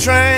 train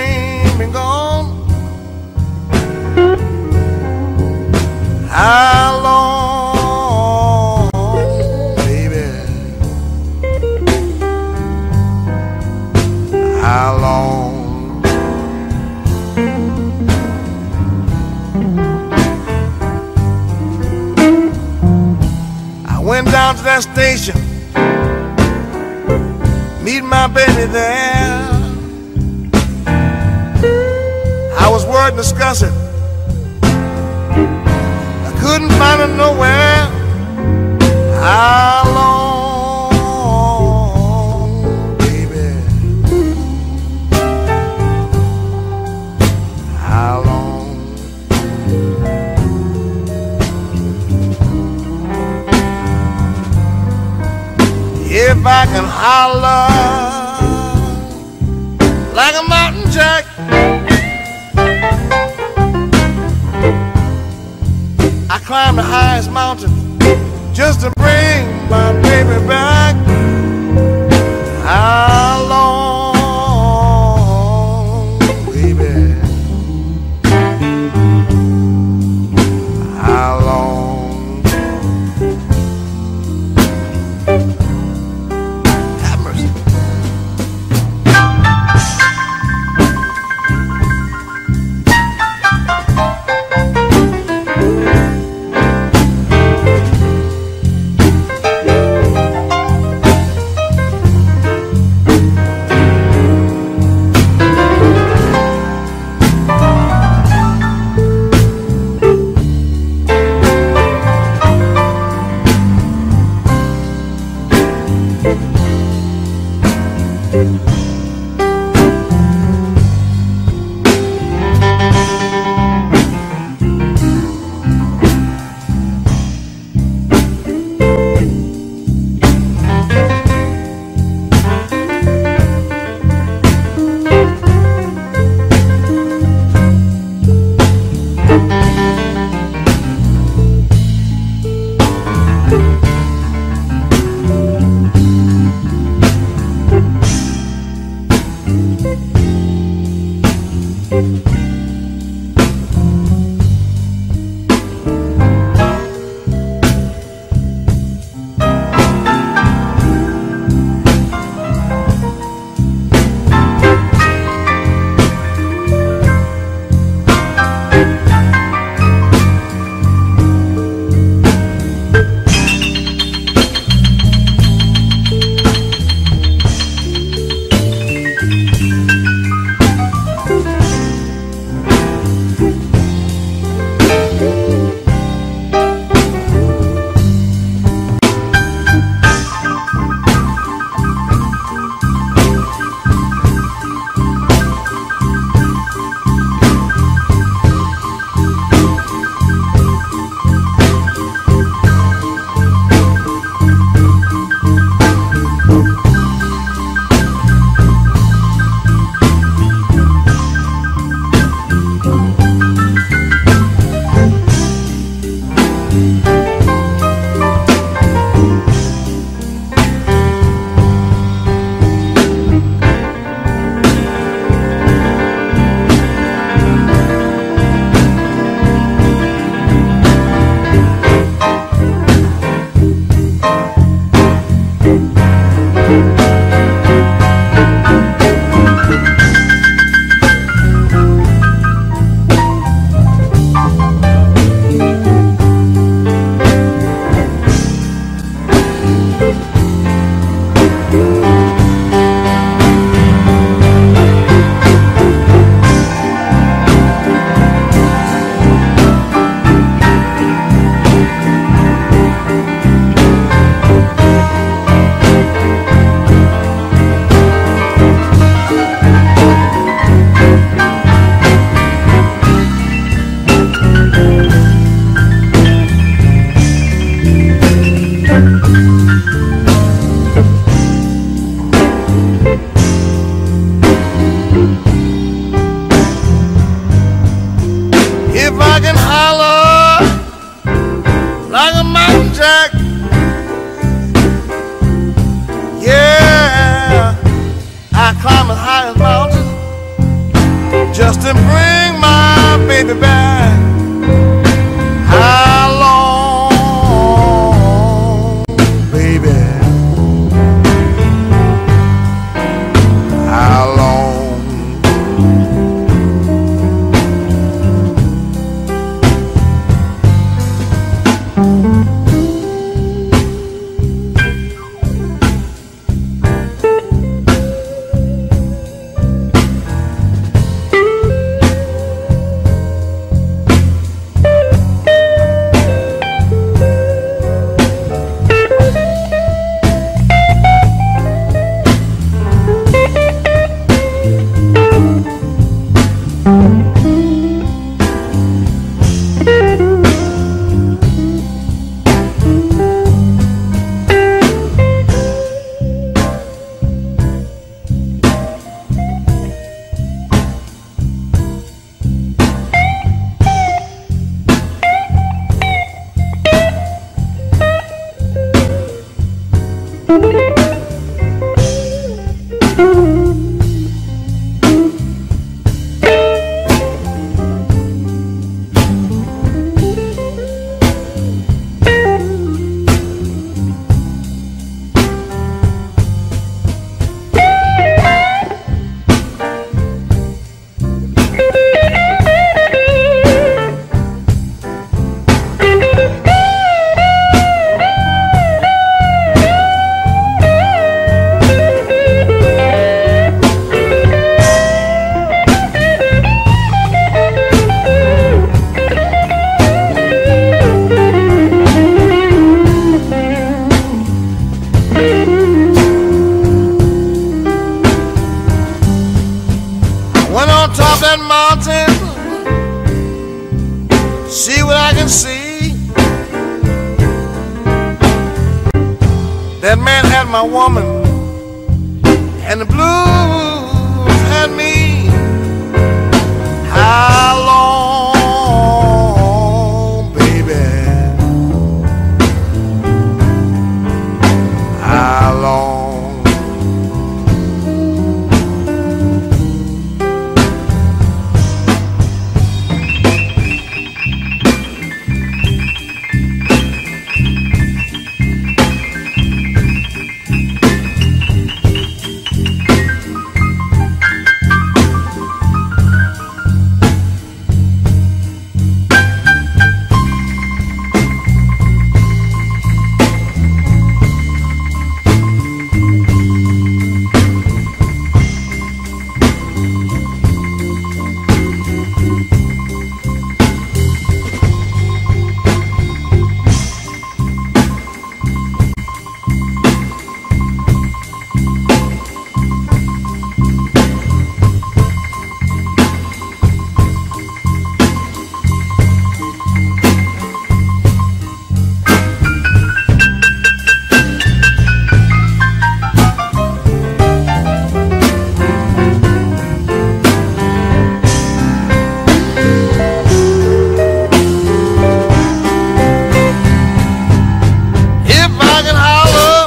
I can holler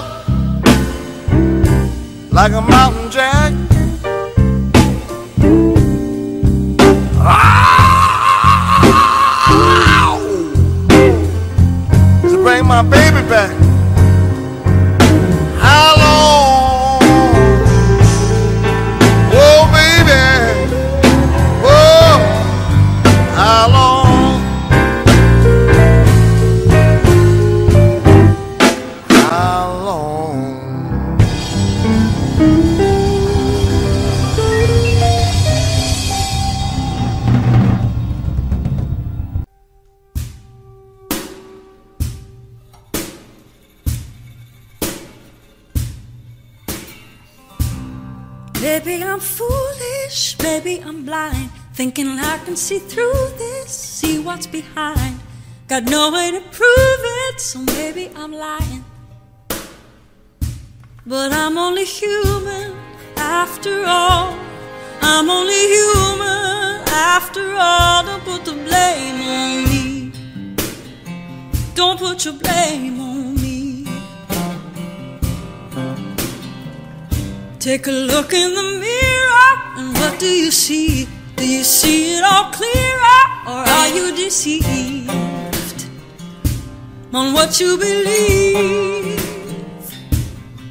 like a mountain jack. Ow! To bring my baby. See through this, see what's behind. Got no way to prove it, so maybe I'm lying. But I'm only human after all. I'm only human after all. Don't put the blame on me. Don't put your blame on me. Take a look in the mirror, and what do you see? Do you see it all clearer, or are you deceived on what you believe?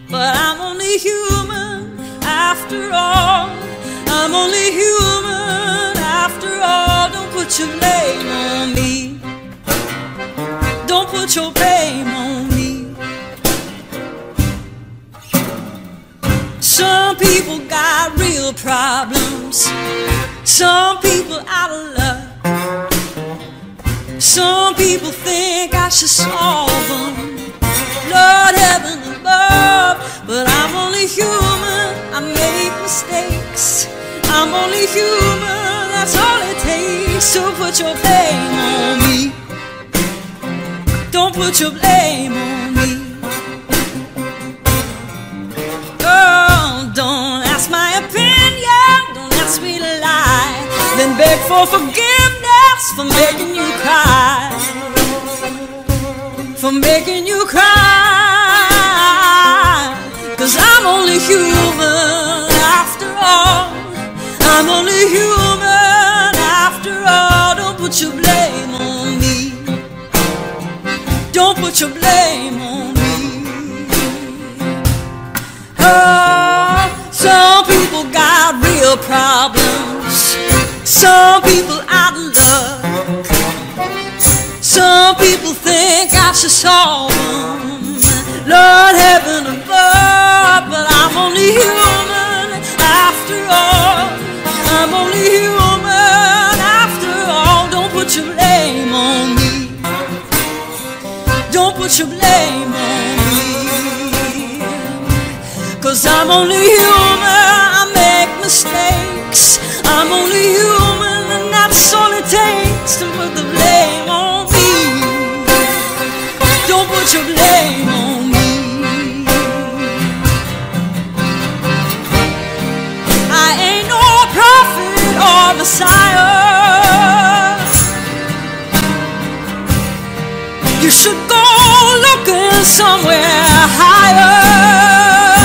But I'm only human after all. I'm only human after all. Don't put your blame on me. Don't put your blame on me. Some people got real problems. Some people out of love. Some people think I should solve them. Lord heaven above, but I'm only human. I make mistakes. I'm only human. That's all it takes to put your blame on me. Don't put your blame on me. Oh, don't beg for forgiveness for making you cry, for making you cry. Cause I'm only human after all. I'm only human after all. Don't put your blame on me. Don't put your blame on me. Oh, some people got real problems. Some people out of luck. Some people think I should solve them. Lord heaven above, but I'm only human after all. I'm only human after all. Don't put your blame on me. Don't put your blame on me. Cause I'm only human, I make mistakes. I'm only human, and that's all it takes to put the blame on me. Don't put your blame on me. I ain't no prophet or messiah. You should go looking somewhere higher.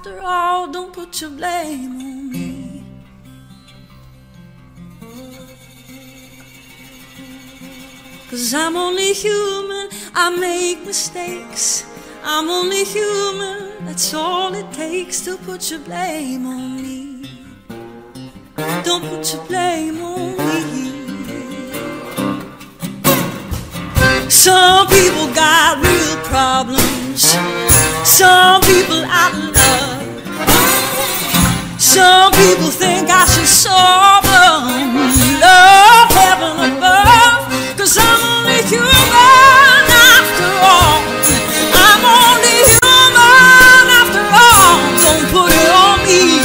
After all, don't put your blame on me. Cause I'm only human, I make mistakes. I'm only human, that's all it takes to put your blame on me. Don't put your blame on me. Some people got real problems, some people out. Some people think I should them. Love heaven above, cause I'm only human after all. I'm only human after all. Don't put it on me.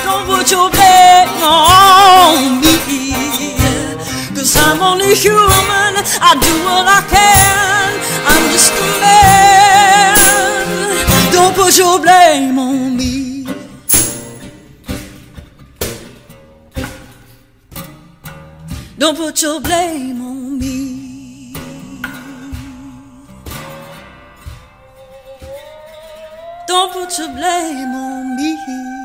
Don't put your blame on me. Cause I'm only human. I do what I can. I'm just a man. Put your blame on me. Don't put your blame on me. Don't put your blame on me.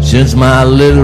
Since my little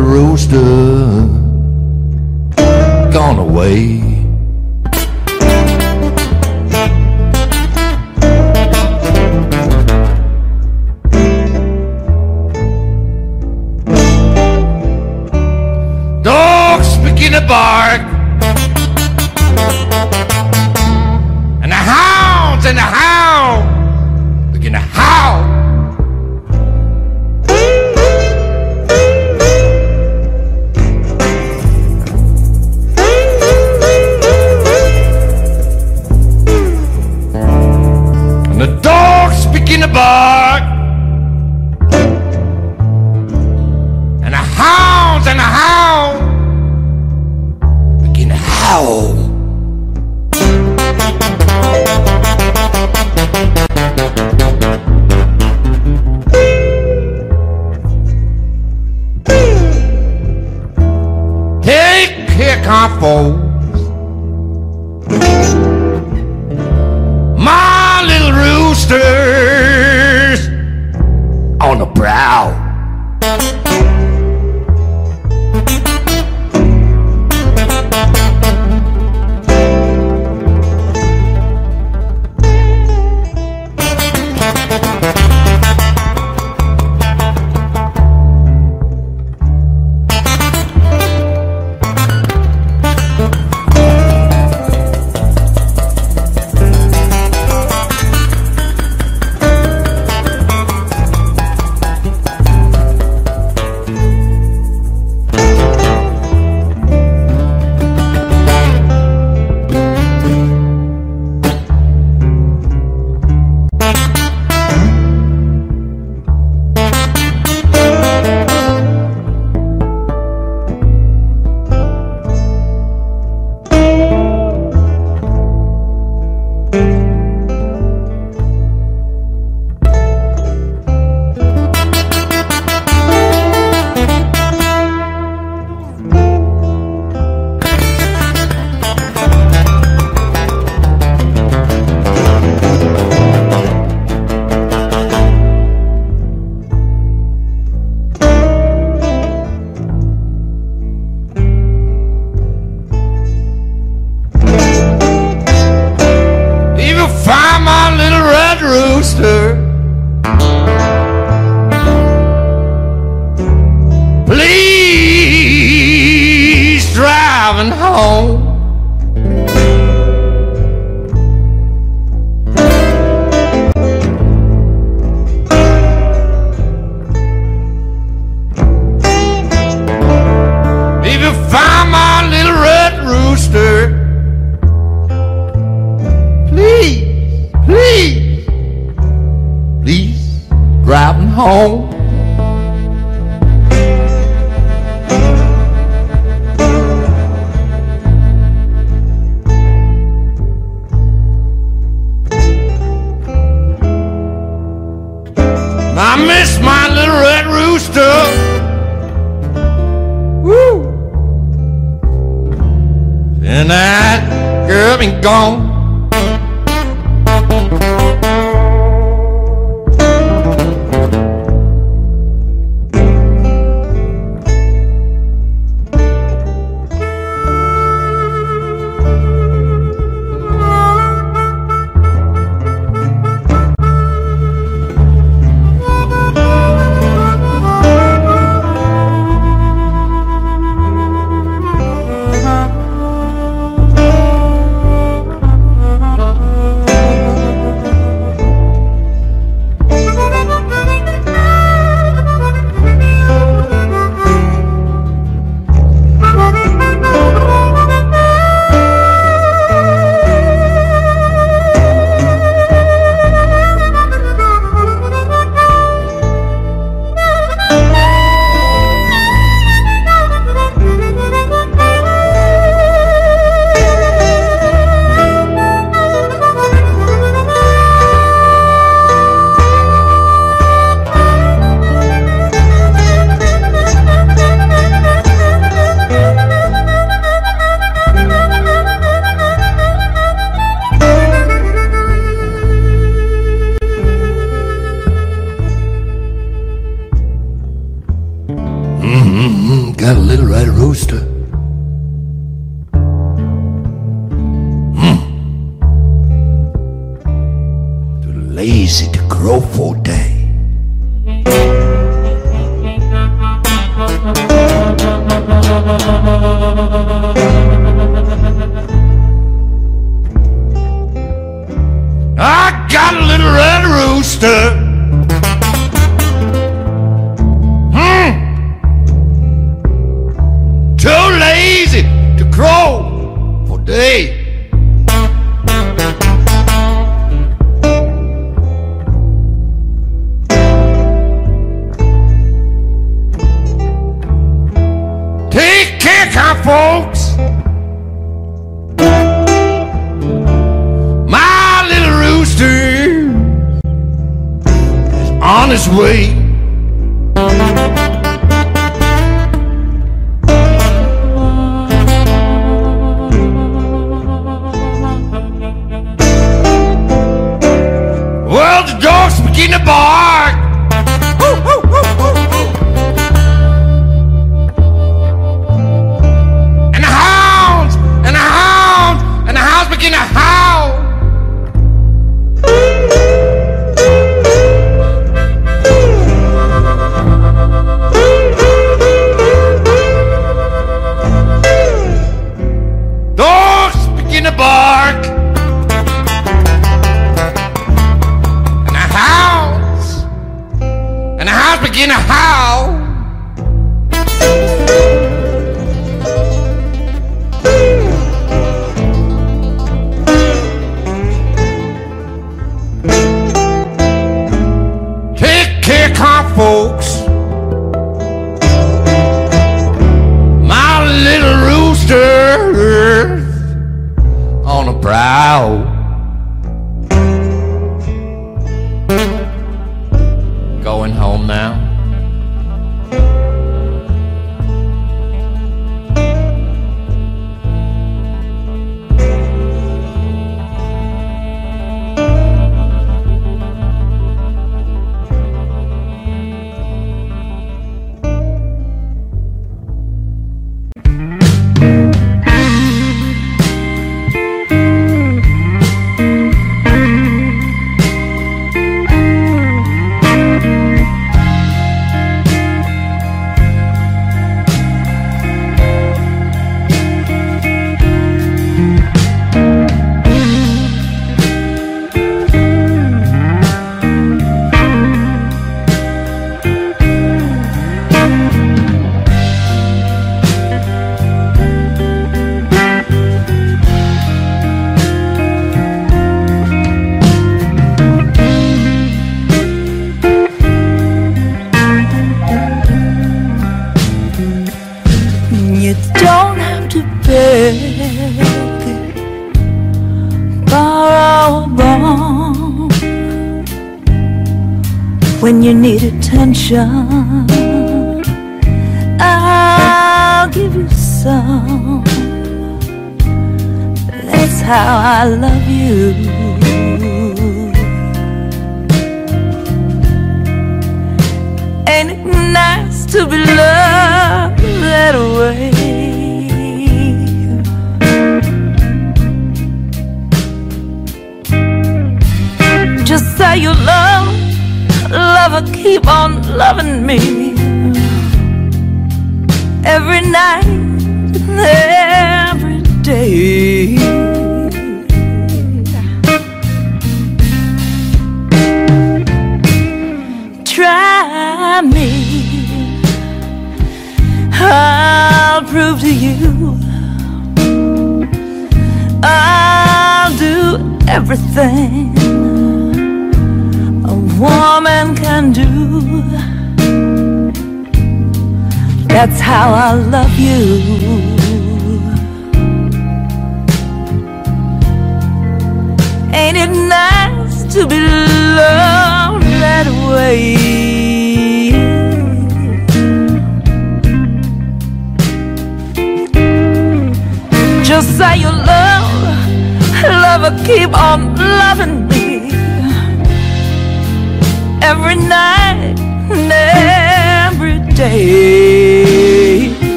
자.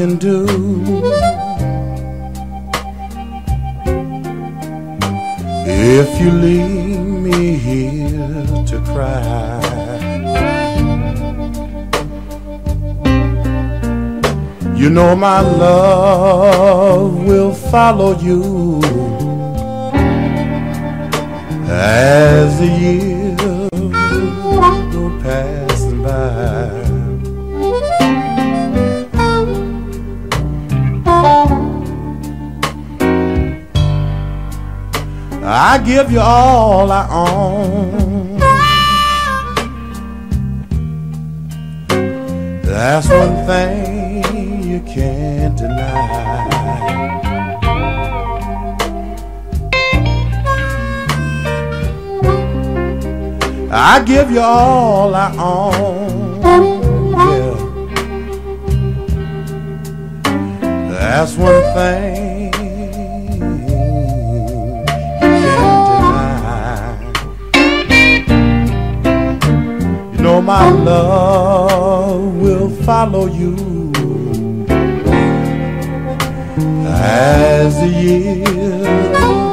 Can do. If you leave me here to cry, you know my love will follow you as the years all I own. That's one thing you can't deny. I give you all I own. Yeah. That's one thing my love will follow you. As the years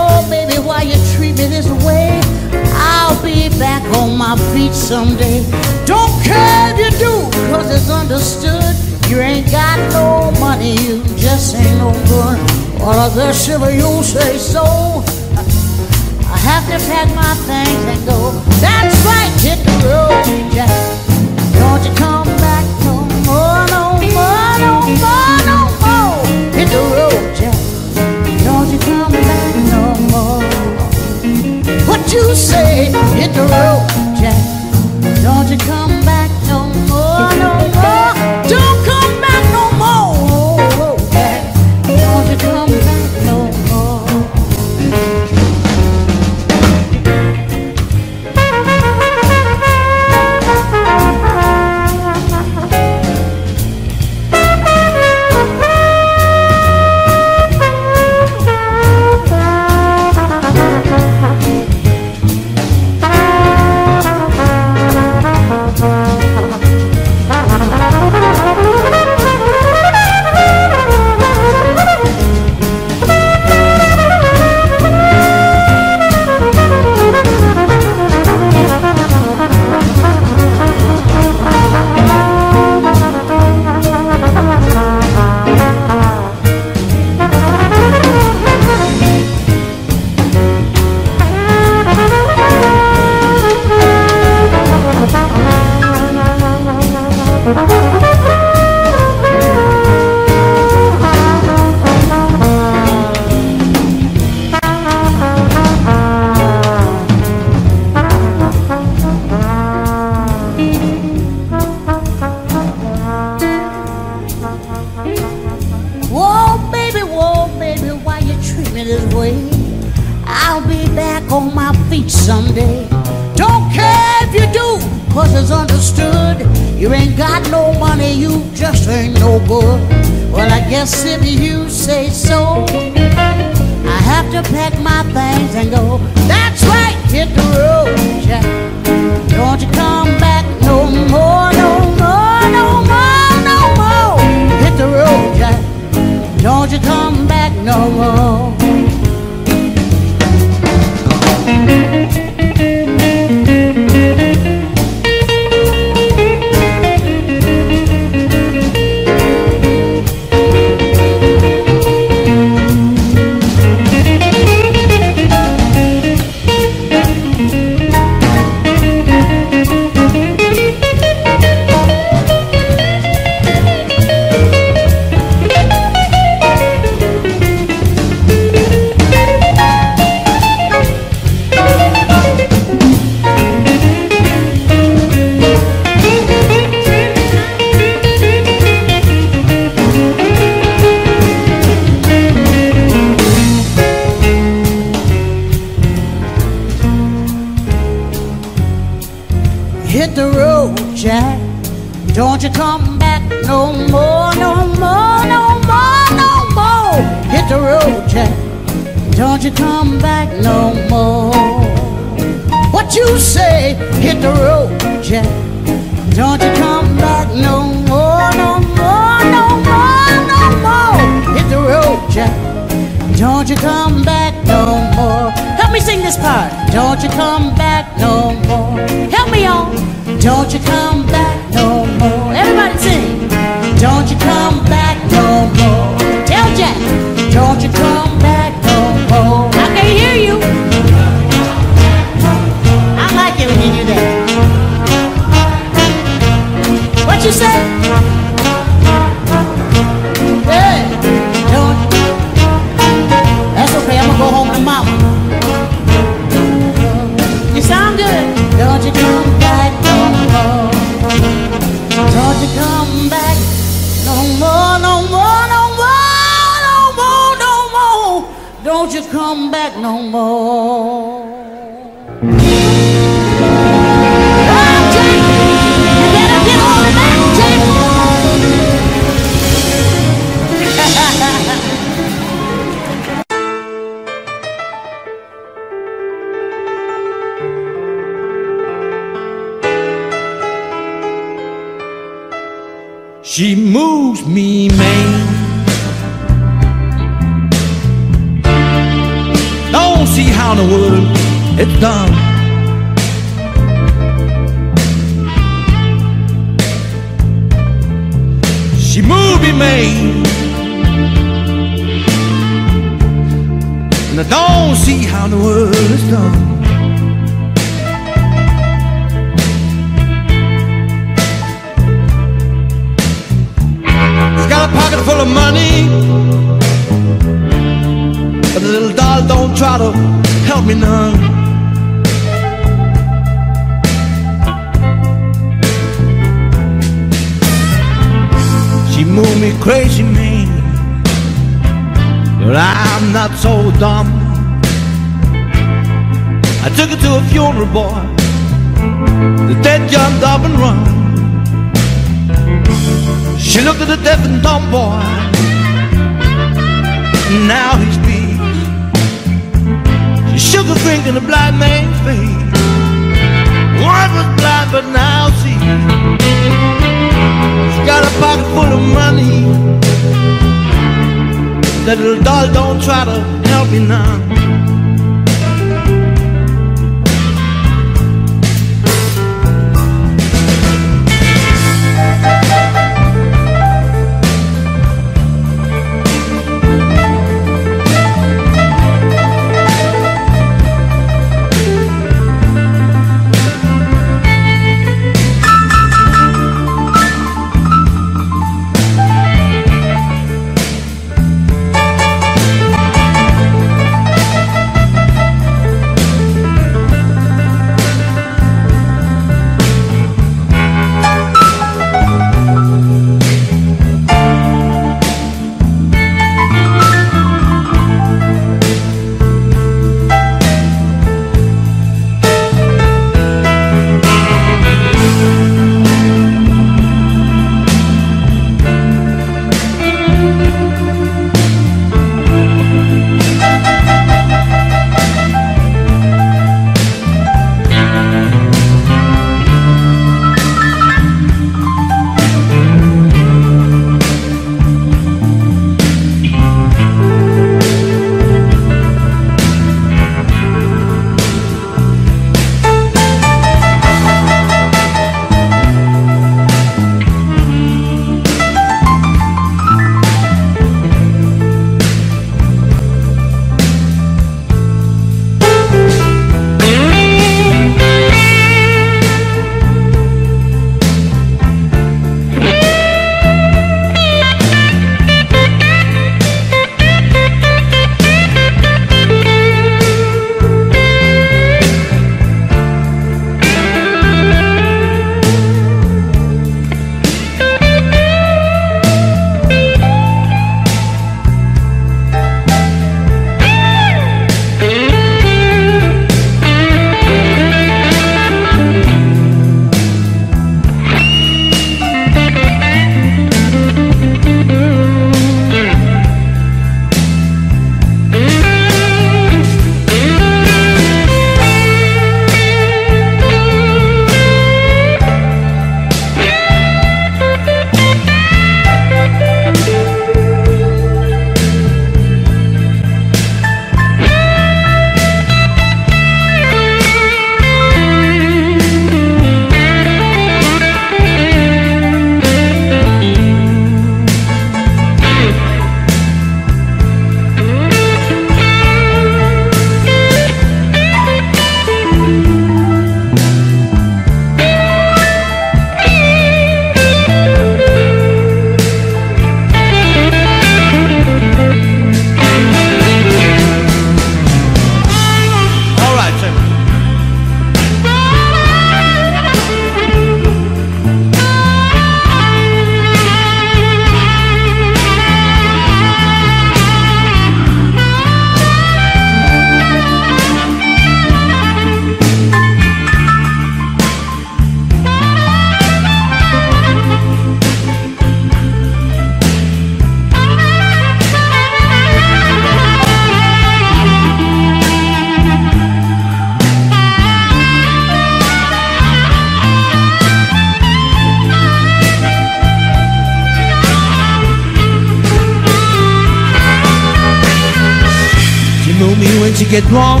it wrong.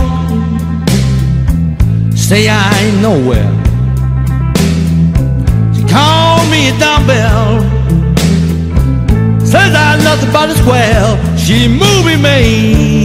Say I ain't nowhere. She called me a dumbbell. Says I'm nothing but a square. She moving me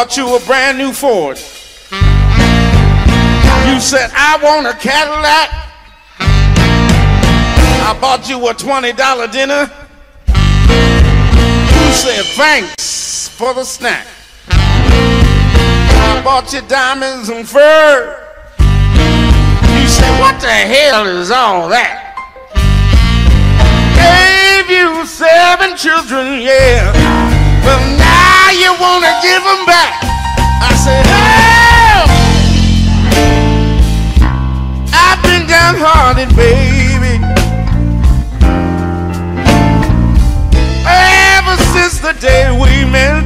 bought you a brand new Ford. You said, I want a Cadillac. I bought you a $20 dinner. You said, thanks for the snack. I bought you diamonds and fur. You said, what the hell is all that? Gave you seven children, yeah. Well you want to give them back? I said, hell. I've been downhearted, baby. Ever since the day we met.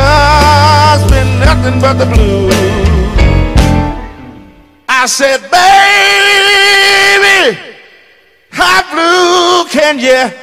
I've been nothing but the blues. I said, baby blue, can you?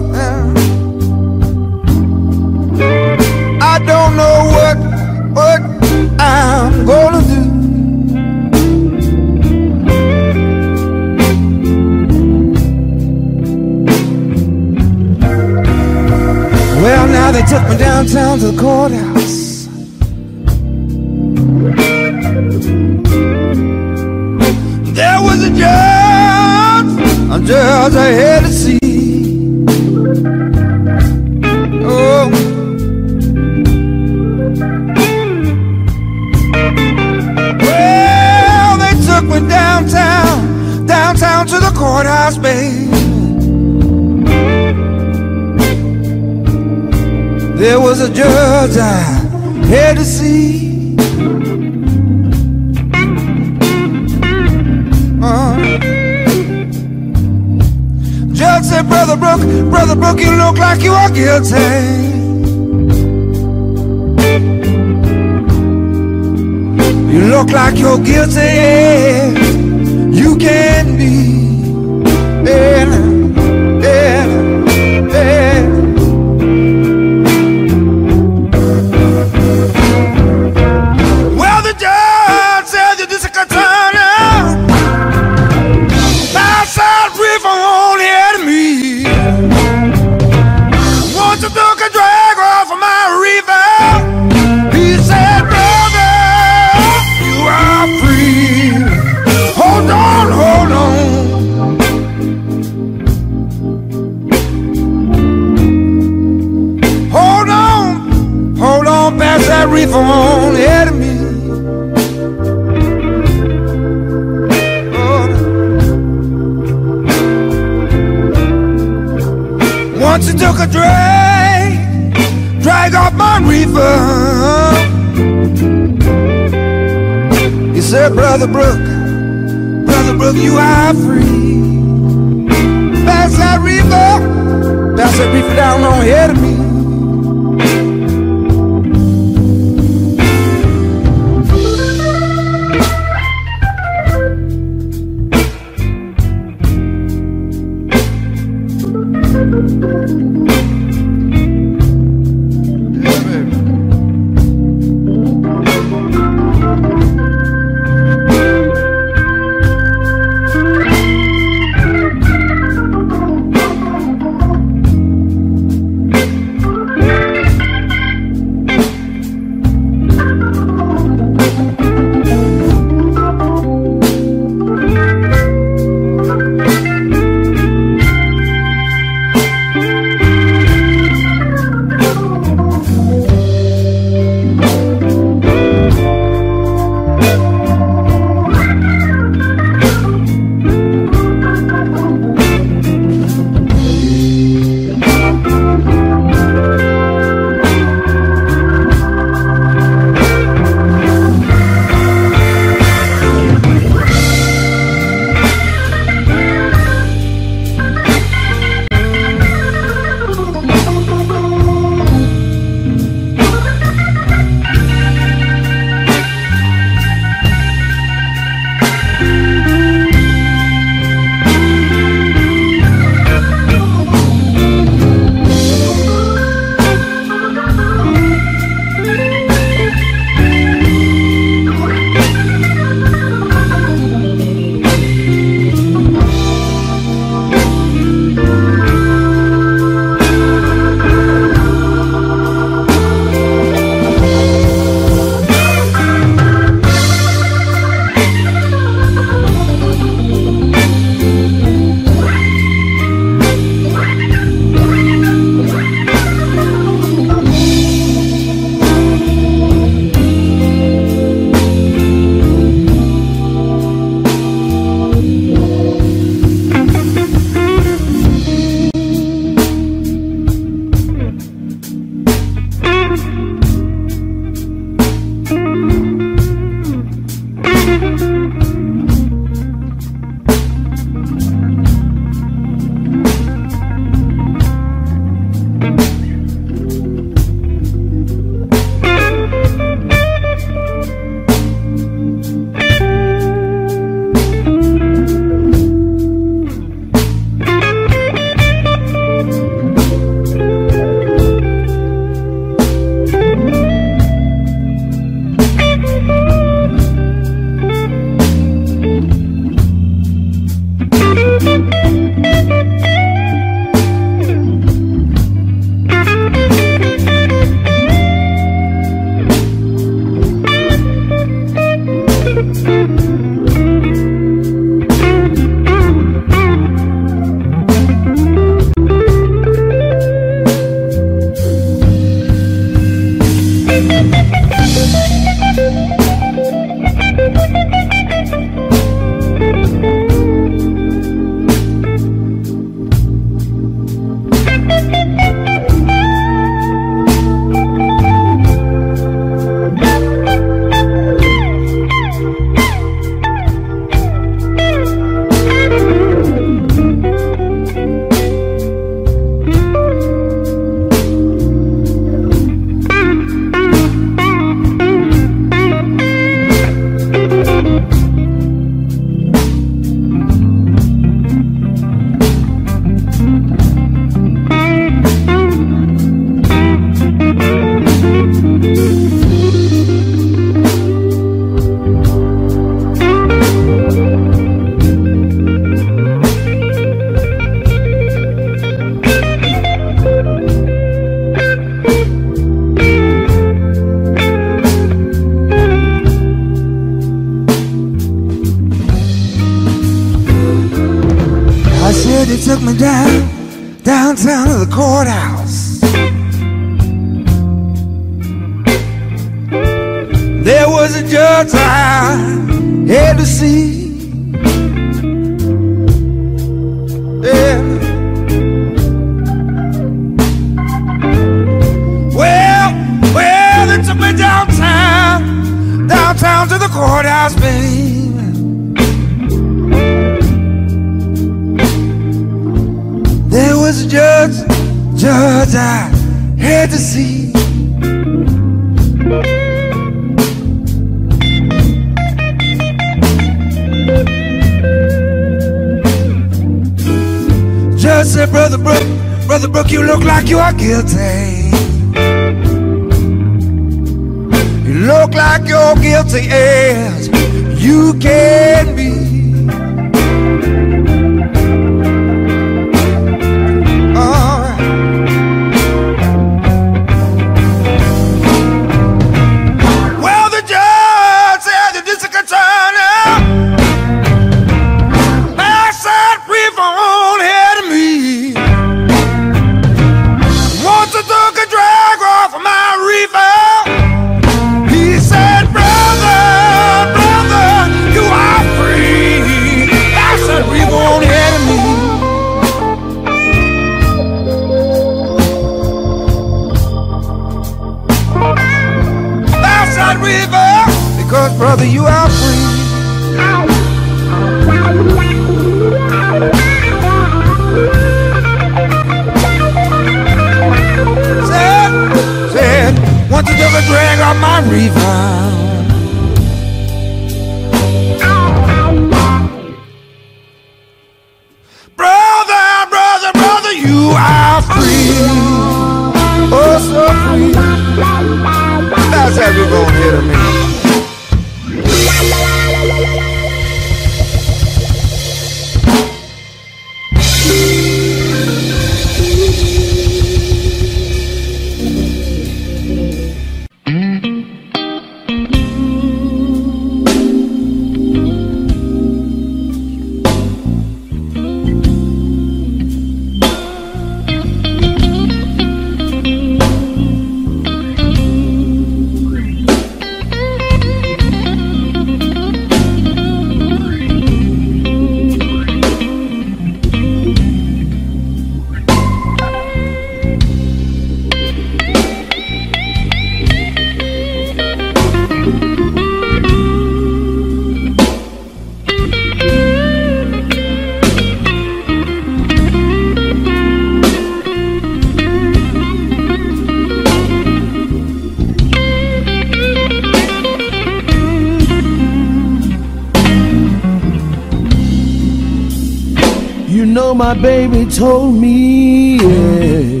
Told me yeah,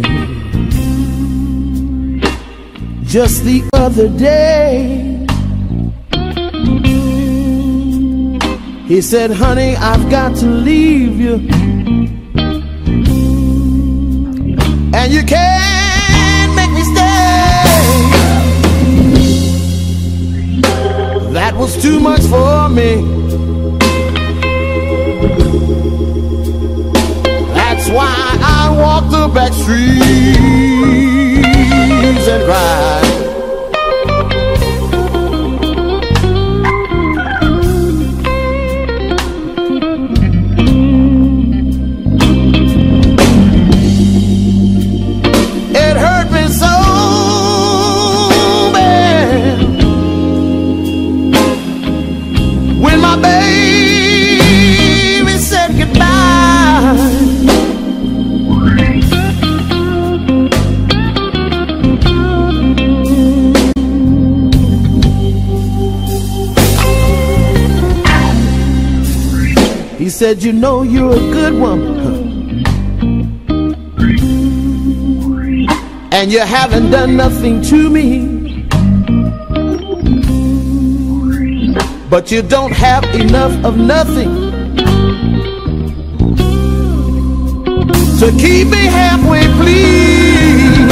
just the other day. He said, honey, I've got to leave you. And you can't make me stay. That was too much for me. Walk the back streets and cry. Said, You know, you're a good woman. And you haven't done nothing to me. But you don't have enough of nothing to keep me halfway, please.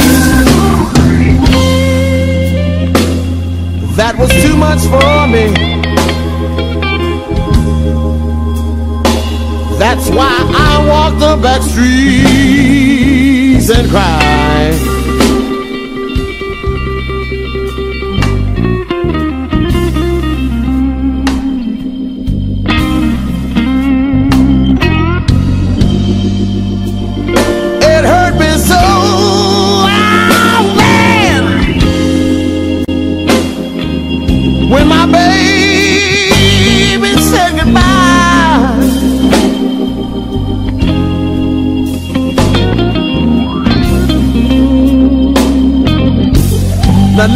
That was too much for me. That's why I walk the back streets and cry.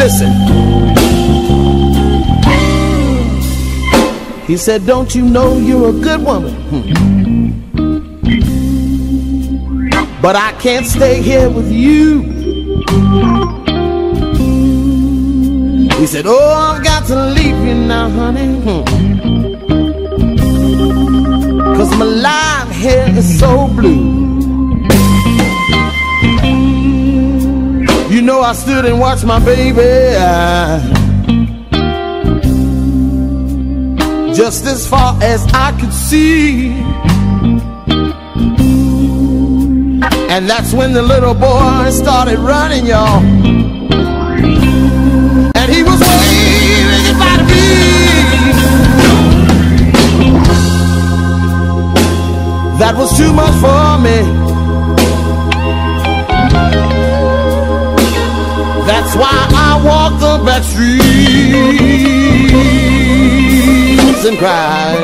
Listen. He said, Don't you know you're a good woman? Hmm. But I can't stay here with you. He said, Oh, I've got to leave you now, honey. Hmm. Cause my life here is so blue. Know I stood and watched my baby. Just as far as I could see. And that's when the little boy started running, y'all. And he was waving goodbye to me That was too much for me walk the back streets and cry.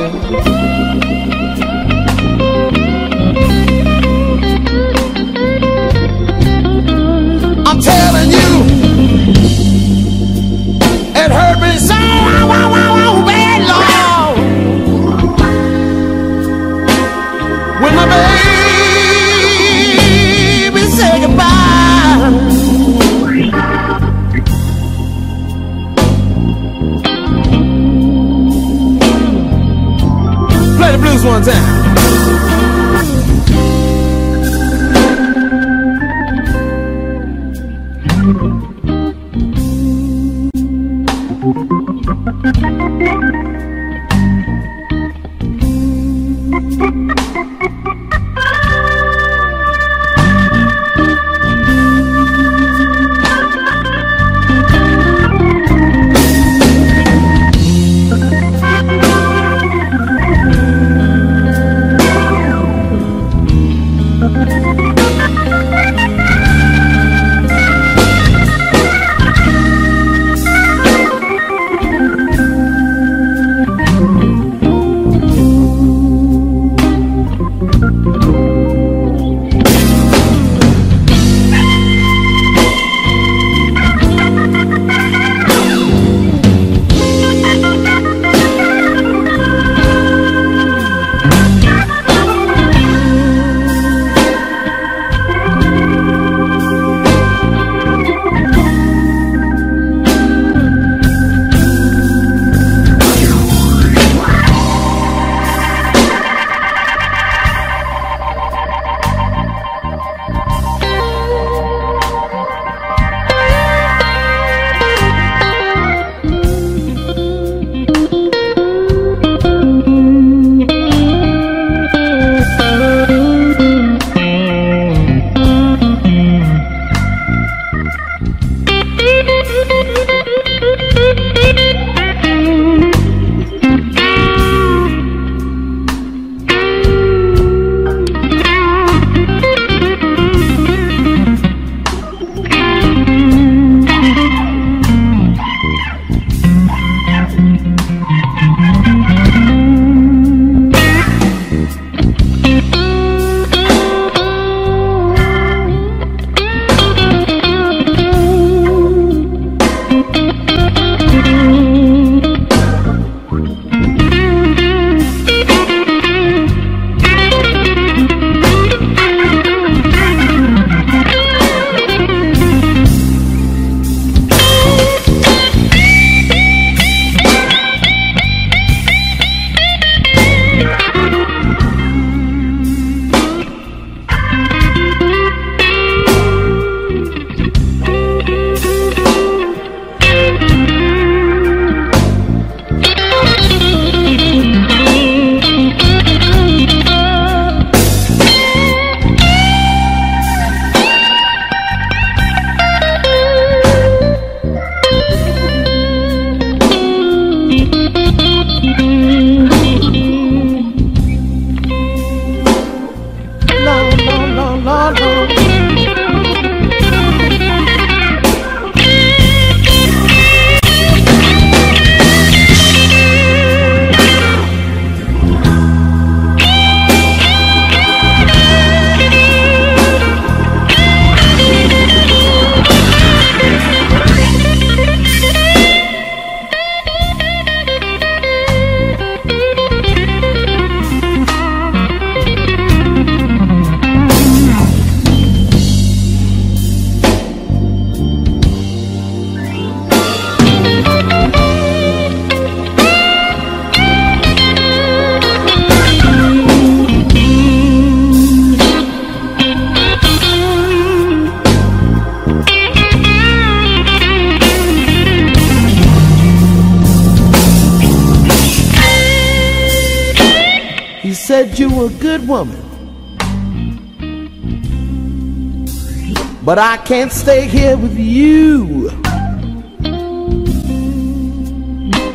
I'm telling you, it hurt me so But I can't stay here with you.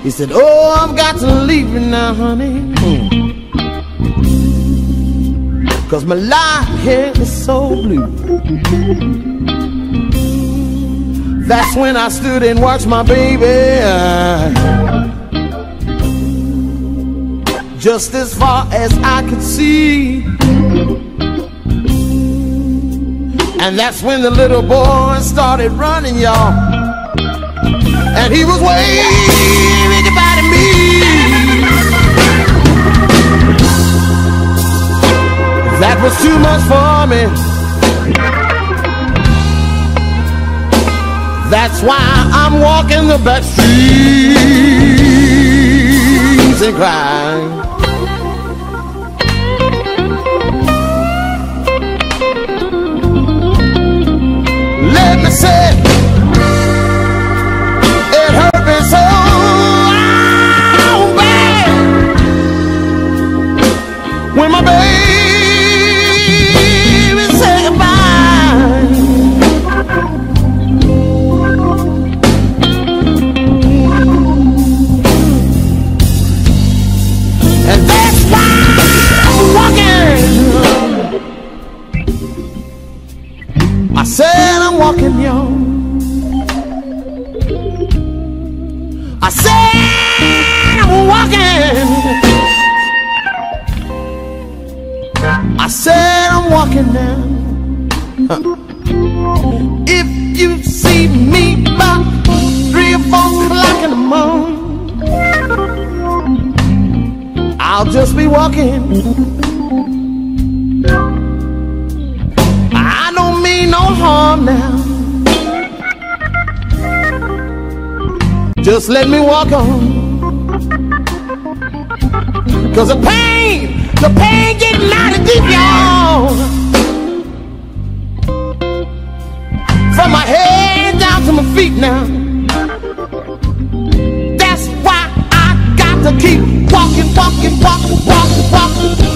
He said, Oh, I've got to leave you now, honey. Cause my life here is so blue. That's when I stood and watched my baby. Just as far as I could see. And that's when the little boy started running, y'all. And he was waving goodbye to me. That was too much for me. That's why I'm walking the back streets and crying. Oh, when my baby I'll just be walking. I don't mean no harm now. Just let me walk on. Cause the pain, the pain getting mighty deep, y'all. From my head down to my feet now. walk and walk, walk, walk.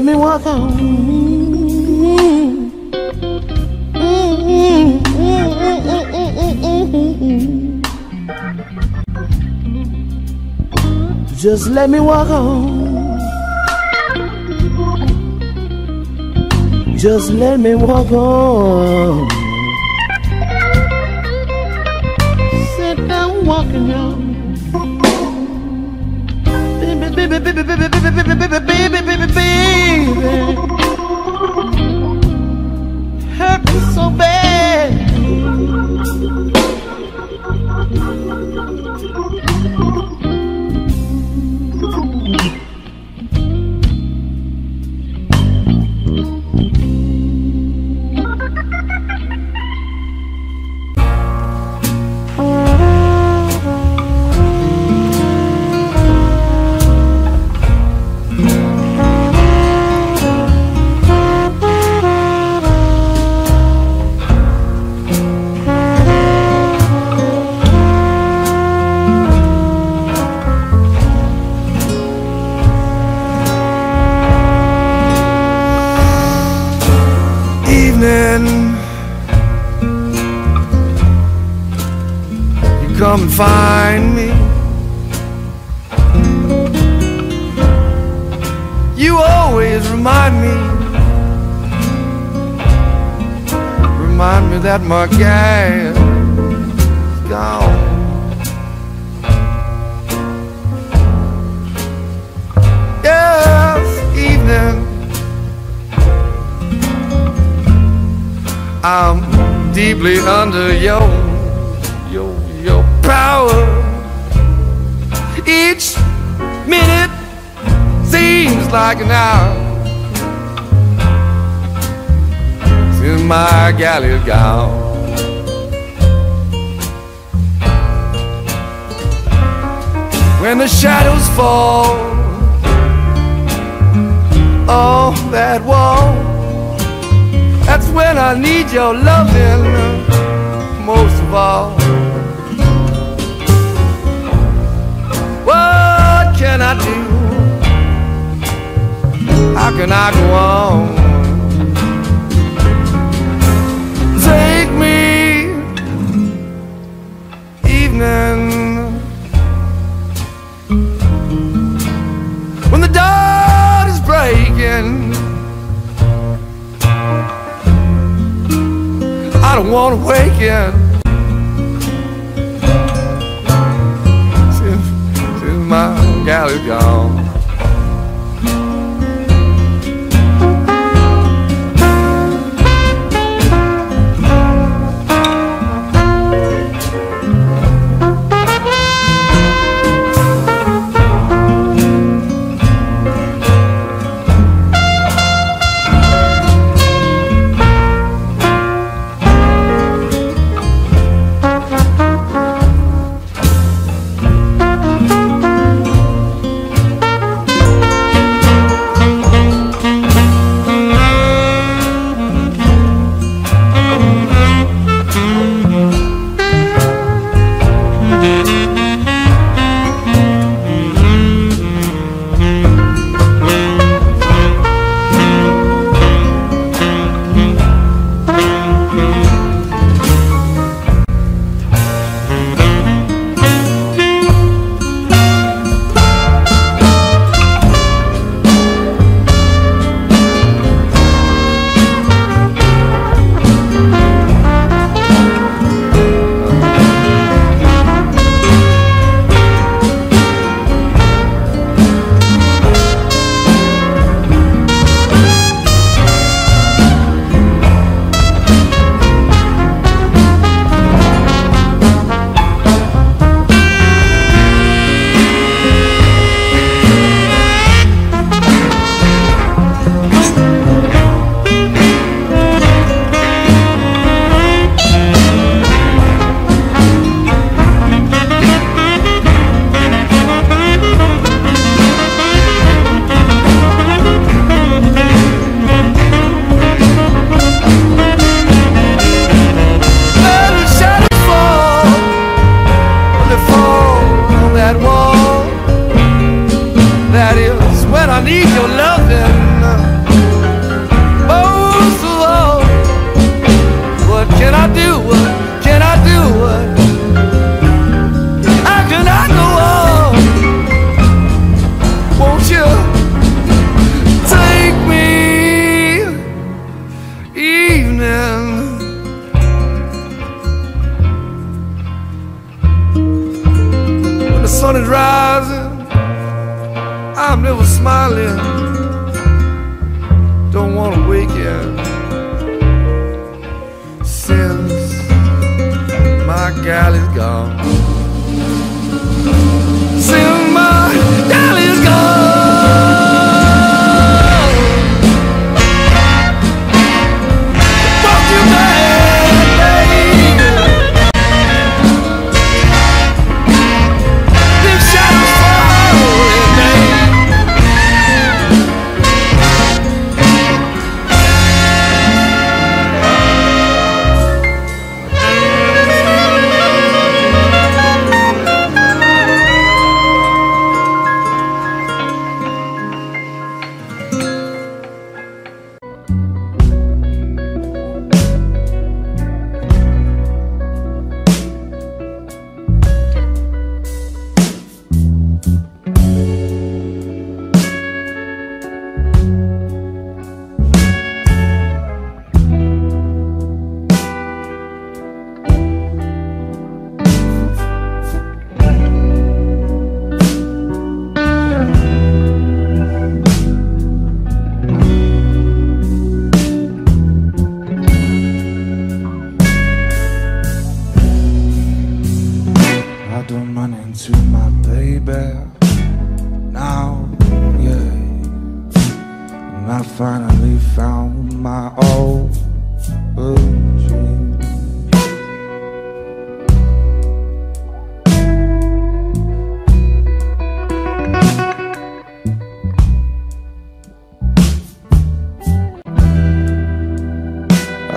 Let me walk on. Just let me walk on. Just let me walk on. again.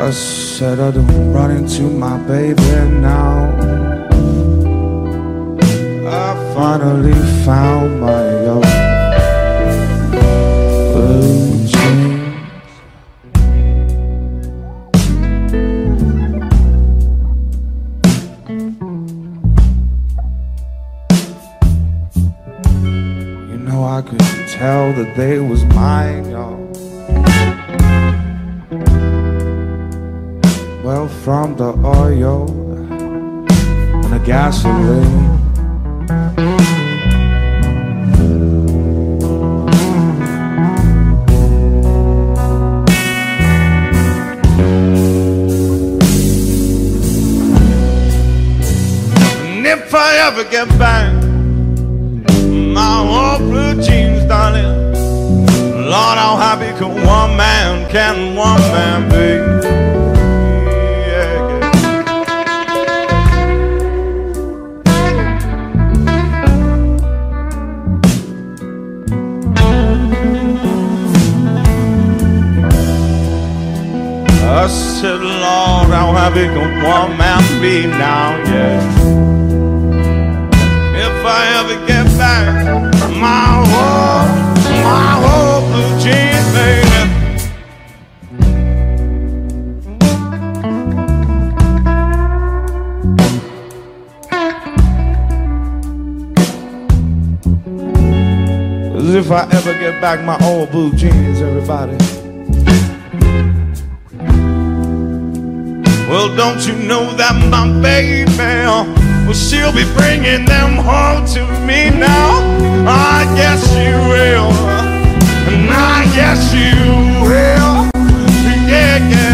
I said I don't run into my baby now. I finally found my own blue jeans. You know I could tell that they was mine, oil and the gasoline. And if I ever get back my old blue jeans, darling, Lord, how happy can one man, can one man be? Lord, how happy can one man be now, yeah. If I ever get back my old, my old blue jeans, baby. If I ever get back my old blue jeans, everybody. Well, don't you know that my baby, uh, well, she'll be bringing them home to me now? I guess she will. And I guess you will. Yeah, yeah.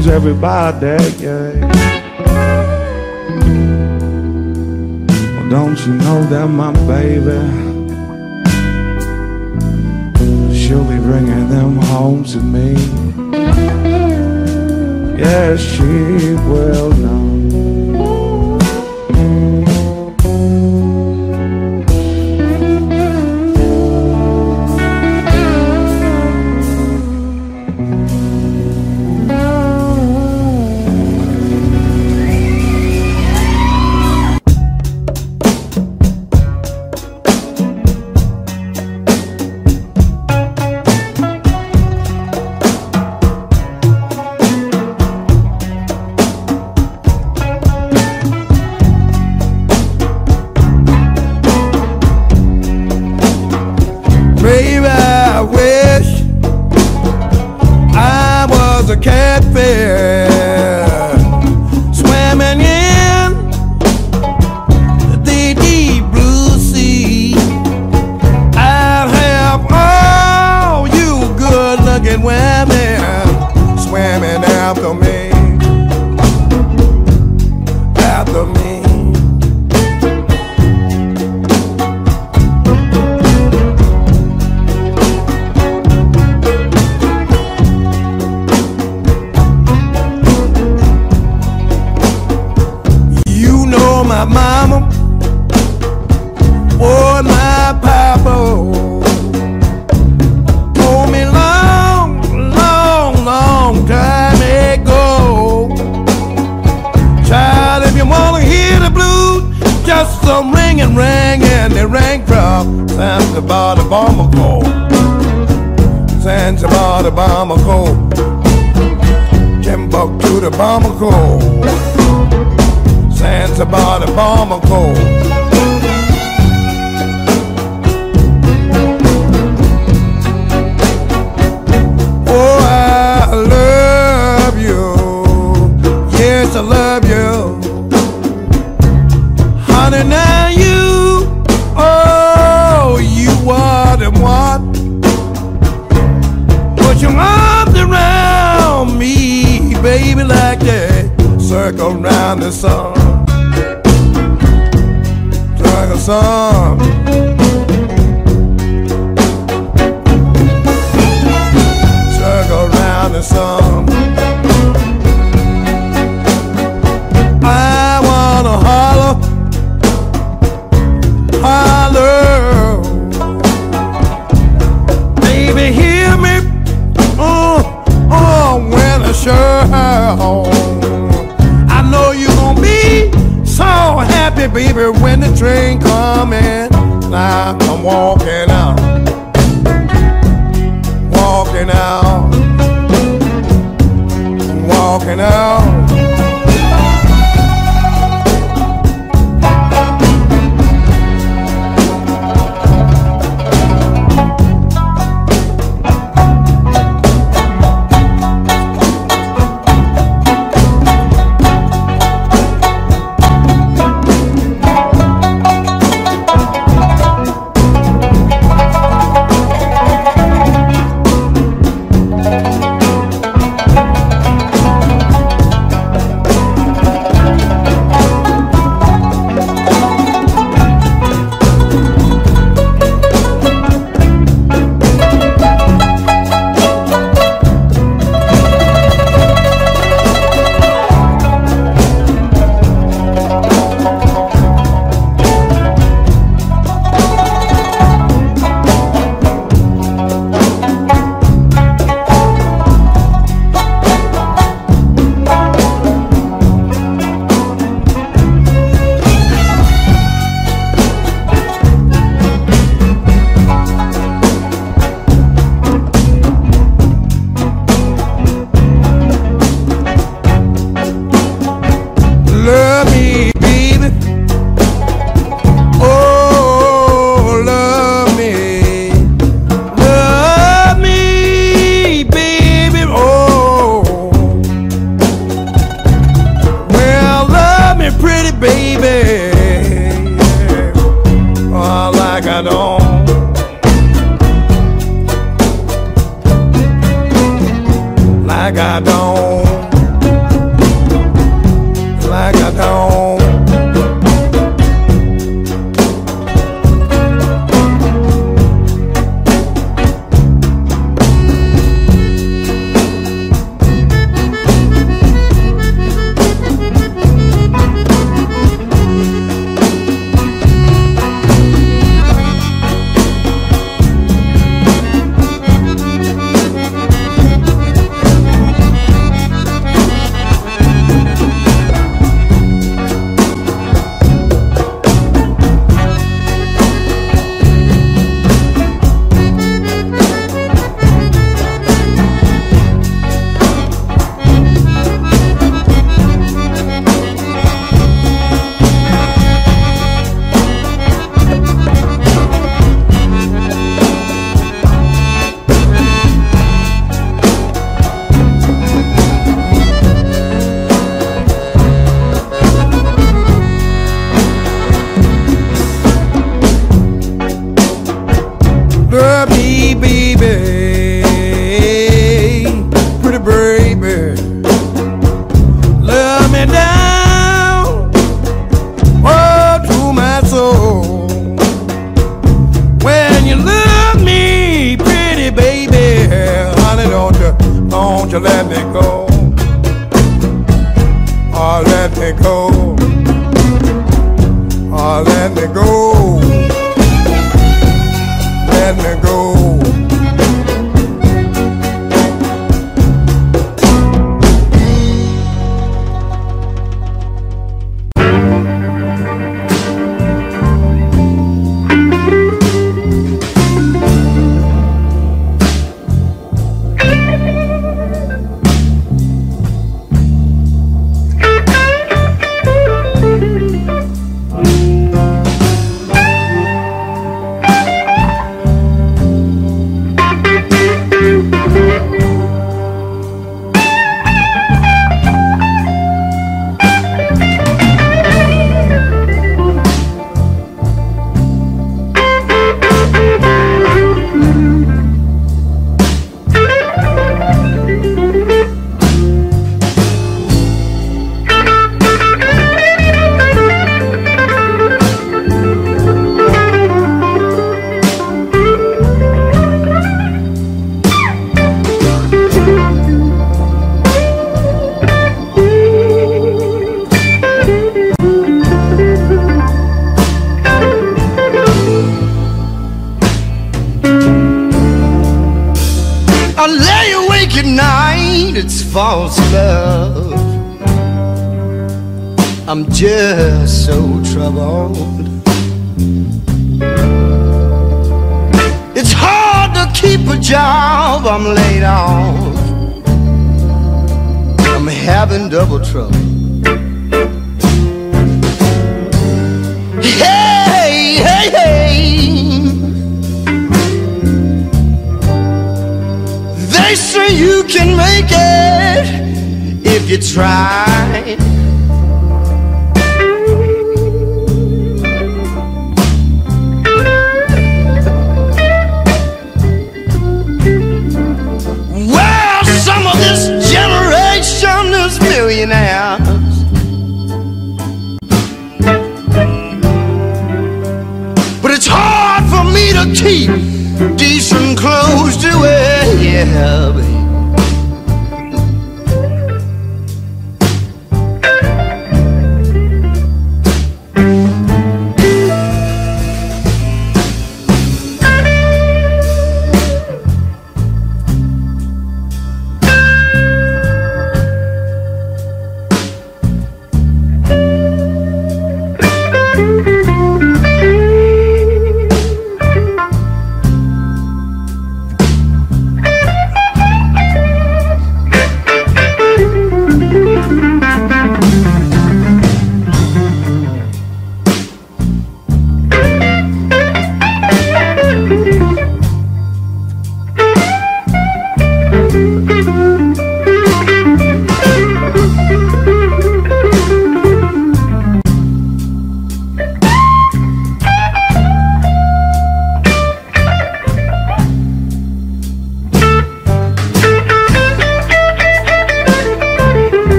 brings everybody, yeah. Well, don't you know that my baby, she'll be bringing them home to me. Yes, yeah, she will know.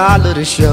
Dollar to show.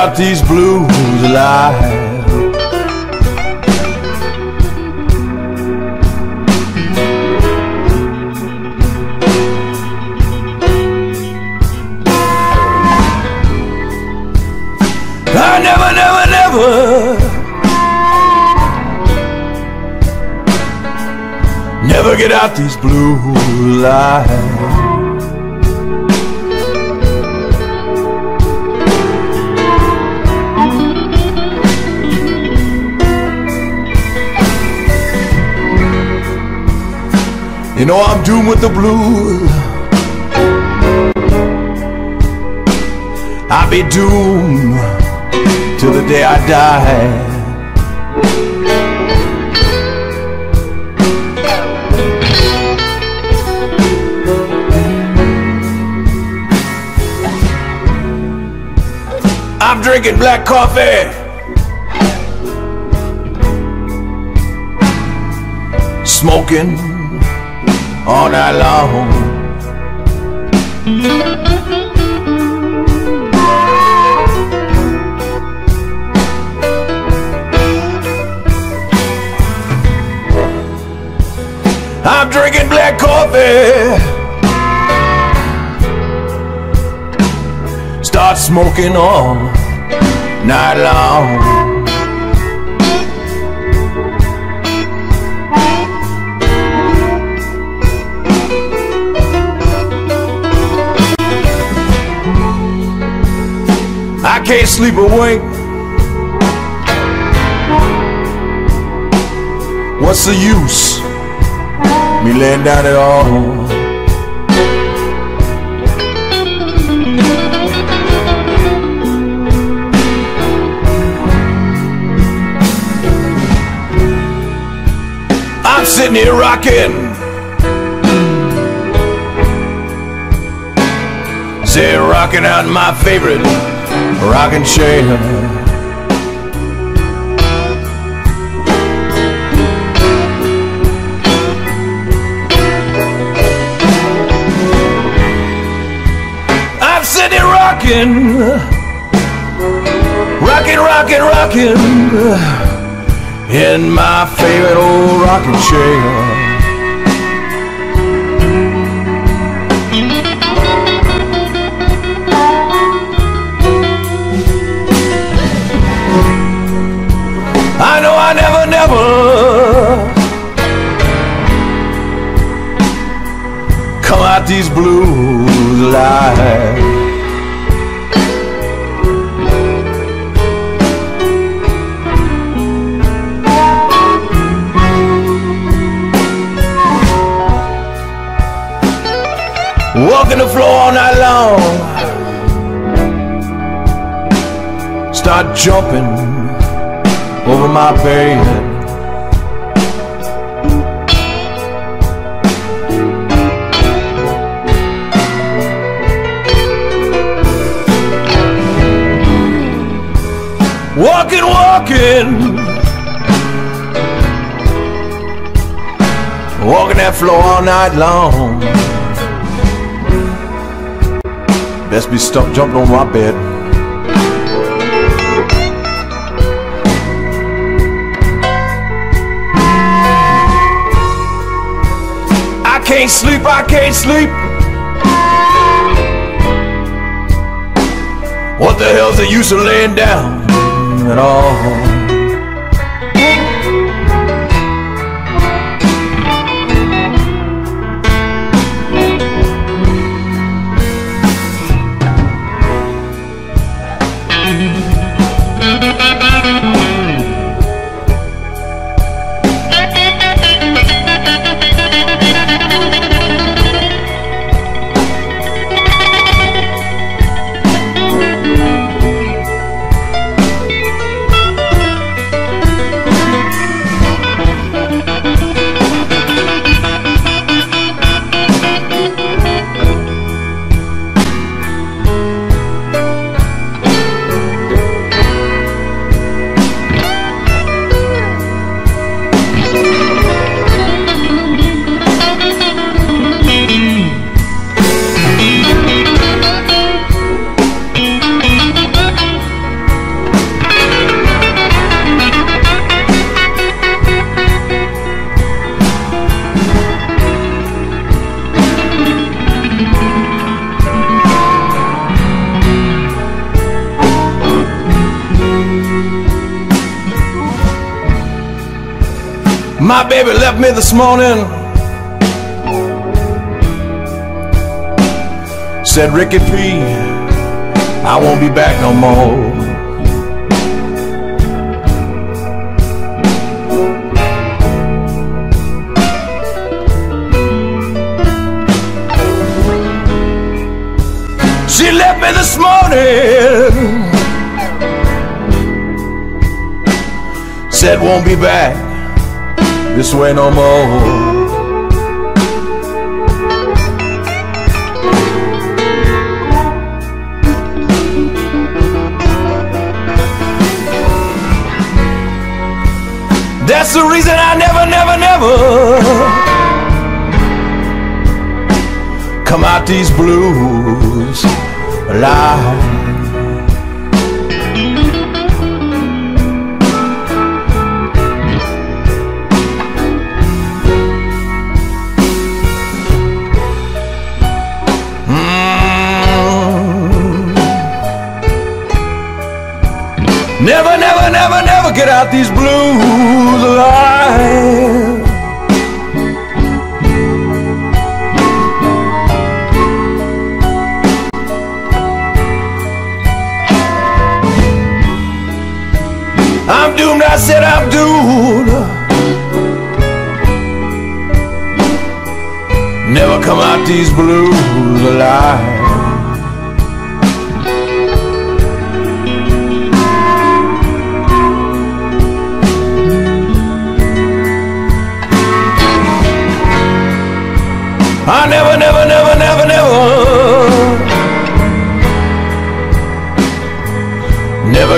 Out these blues drinking black coffee. Smoking all night long. I'm drinking black coffee. Start smoking all night long. I can't sleep awake. What's the use? Me laying down at all. Sitting here rocking. Say, rocking out my favorite rocking chair. I'm sitting here rocking, rocking, rocking, rocking in my favorite old rocking chair. I know I never, never come out these blues alive. Floor all night long. Start jumping over my bed. Walking, walking. Walking that floor all night long. Best be stuck jumping on my bed. I can't sleep, I can't sleep. What the hell's the use of laying down at all? Baby left me this morning. Said Ricky P, I won't be back no more. She left me this morning. Said won't be back this way no more. That's the reason I never, never, never come out these blues alive. Never, never, get out these blues alive. I'm doomed, I said I'm doomed. Never come out these blues alive.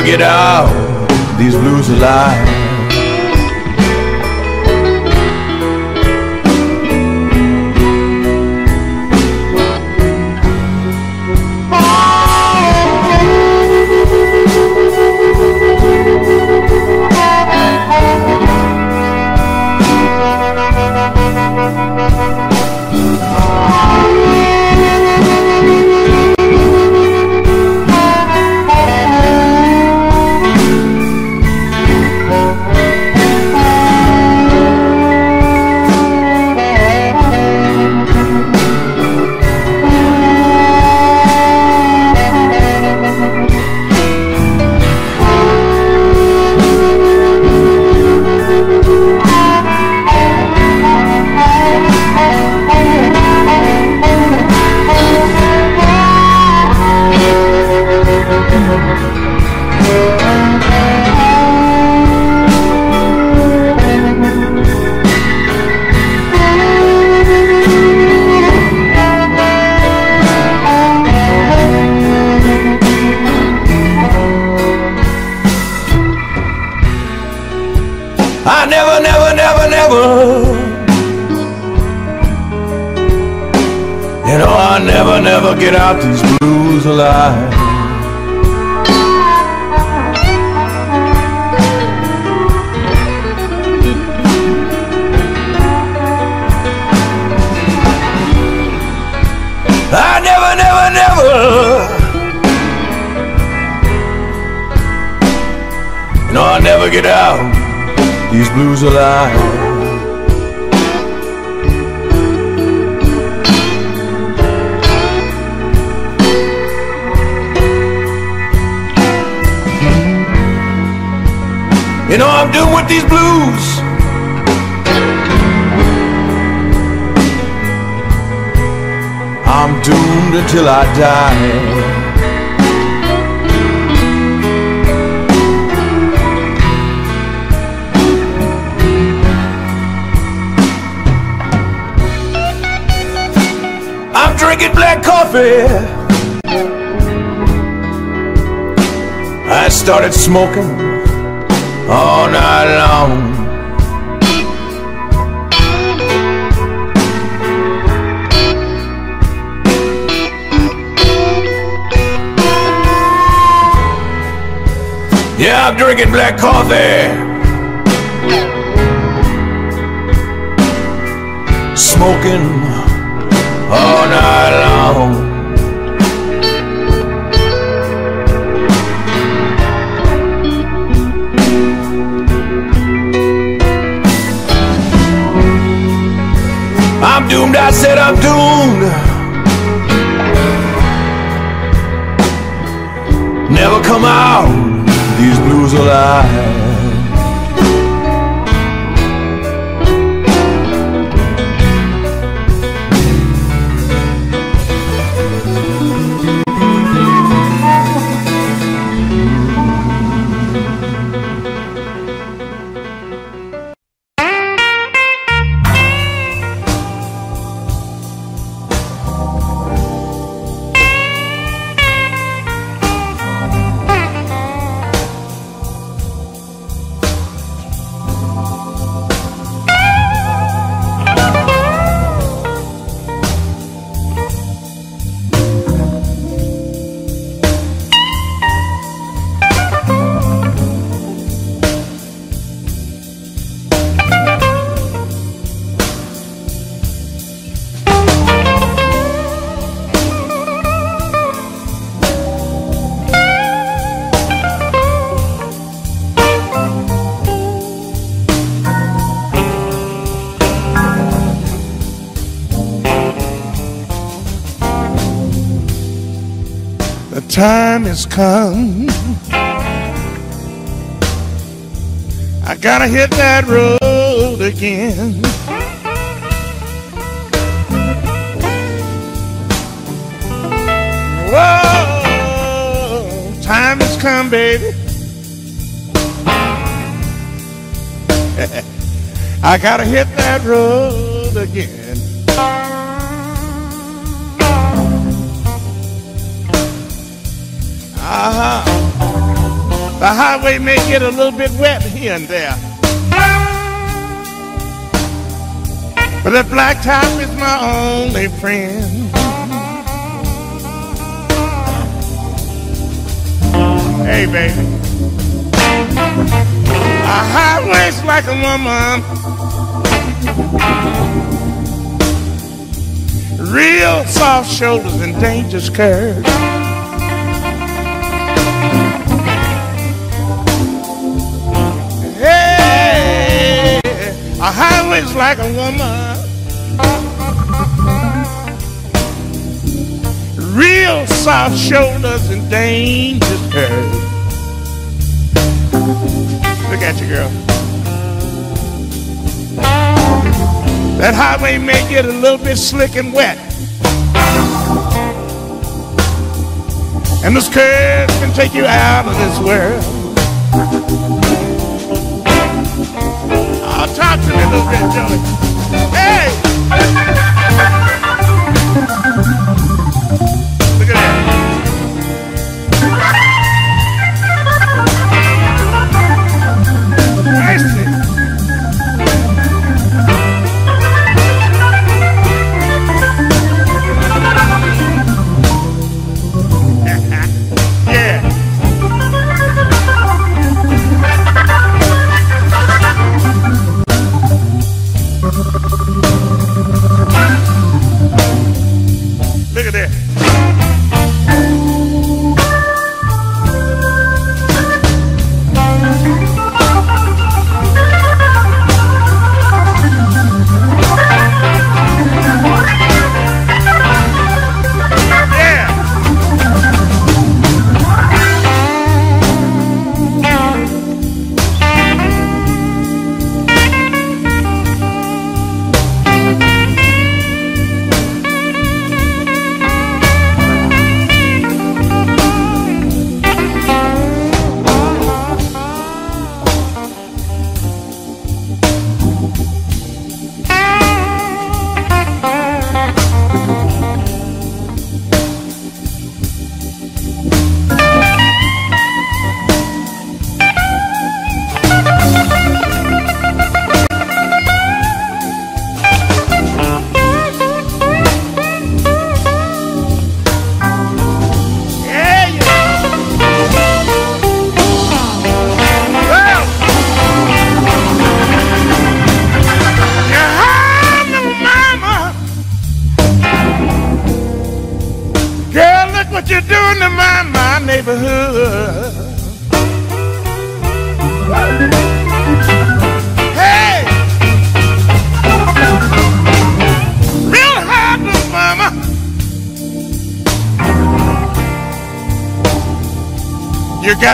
Get out these blues alive. Get out these blues alive. I never, never, never. You know, I never get out these blues alive. With these blues. I'm doomed until I die. I'm drinking black coffee. I started smoking all night long. Yeah, I'm drinking black coffee. Smoking all night long. Doomed, I said I'm doomed. Never come out these blues alive. That road again. Whoa, time has come, baby. I gotta hit that road again. Uh-huh. The highway may get a little bit wet here and there. But that black top is my only friend. Hey, baby. A highway's like a woman. Real soft shoulders and dangerous curves. Highway's like a woman. Real soft shoulders and dangerous curves. Look at you, girl. That highway may get a little bit slick and wet. And those curves can take you out of this world. I'll talk to me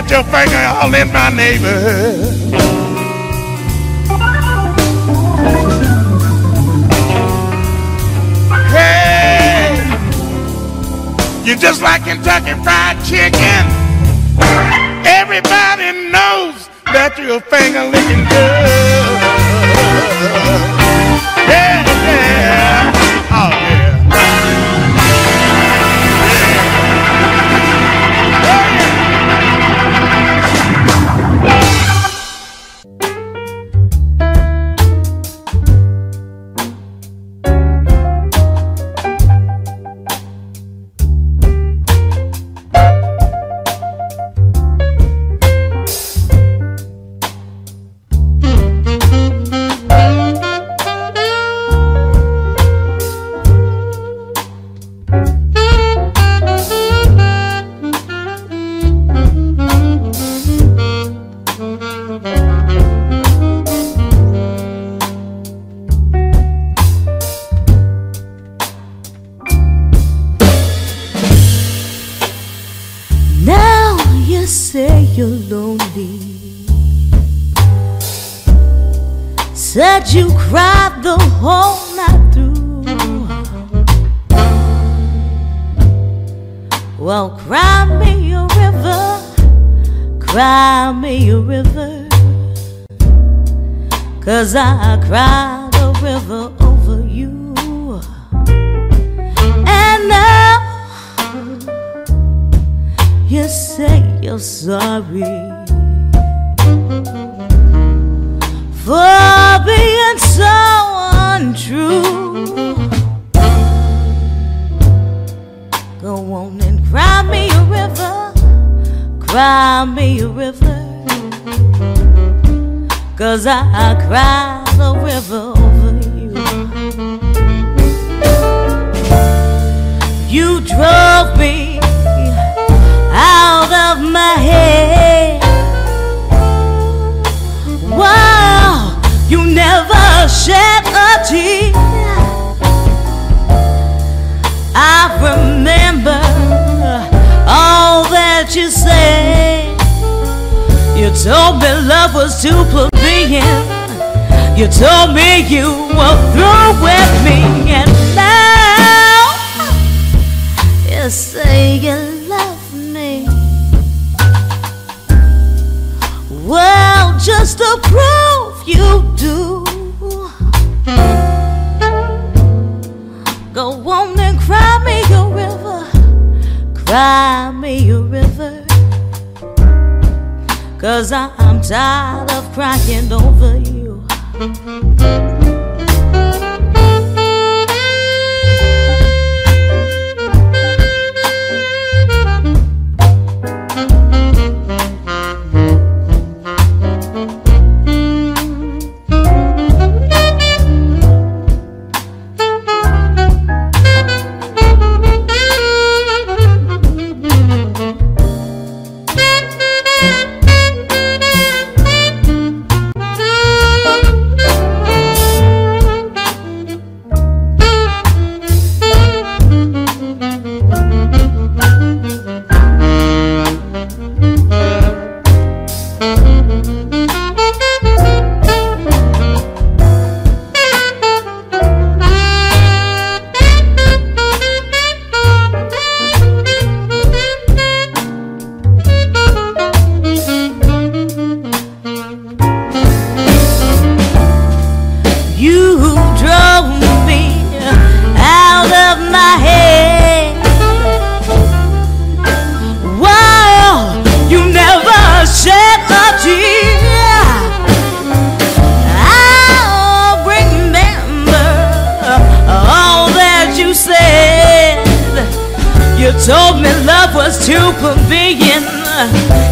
got your finger all in my neighbor. Hey, you're just like Kentucky Fried Chicken. Everybody knows that you're finger licking good.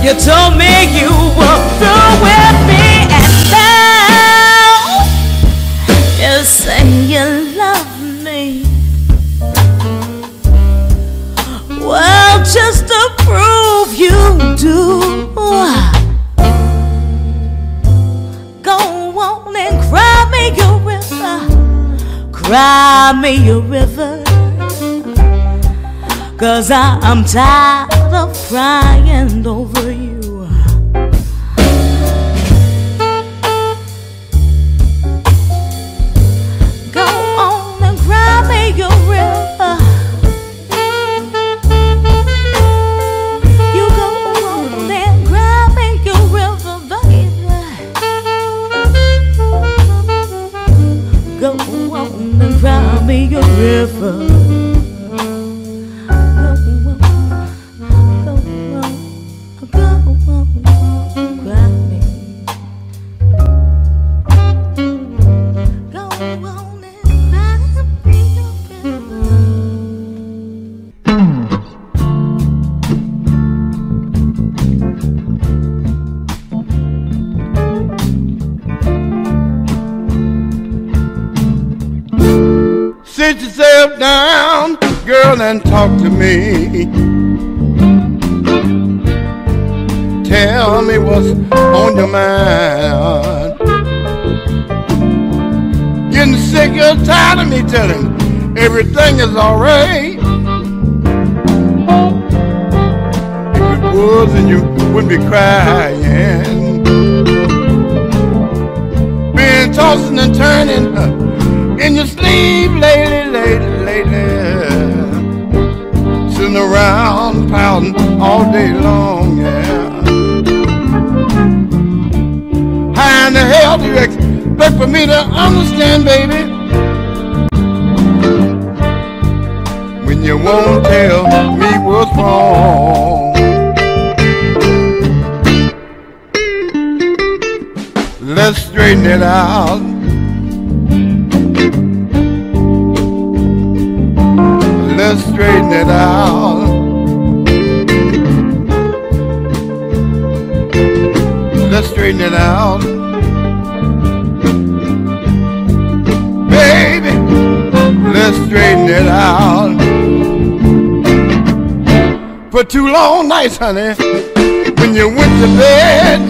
You told me you were through with me and now you say you love me. Well, just to prove you do, go on and cry me a river, cry me a river. Cause I'm tired of crying honey, when you went to bed.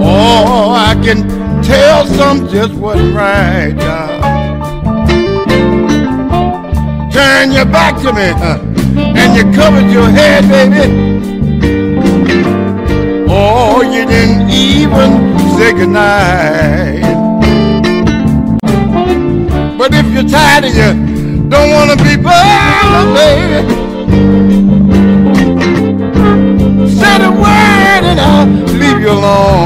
Oh, I can tell some just wasn't right, turn your back to me uh, and you covered your head, baby. Oh, you didn't even say goodnight. But if you're tired and you don't want to be bothered, baby, say the word and I'll leave you alone.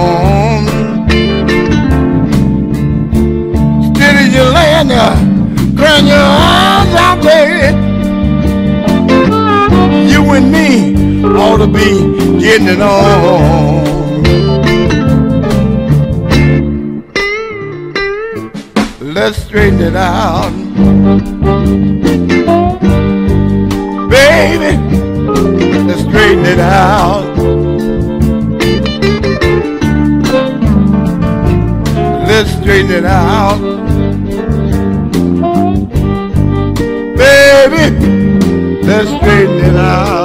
Your eyes out, baby. You and me ought to be getting it on. Let's straighten it out. Out. Let's straighten it out. baby. Let's straighten it out.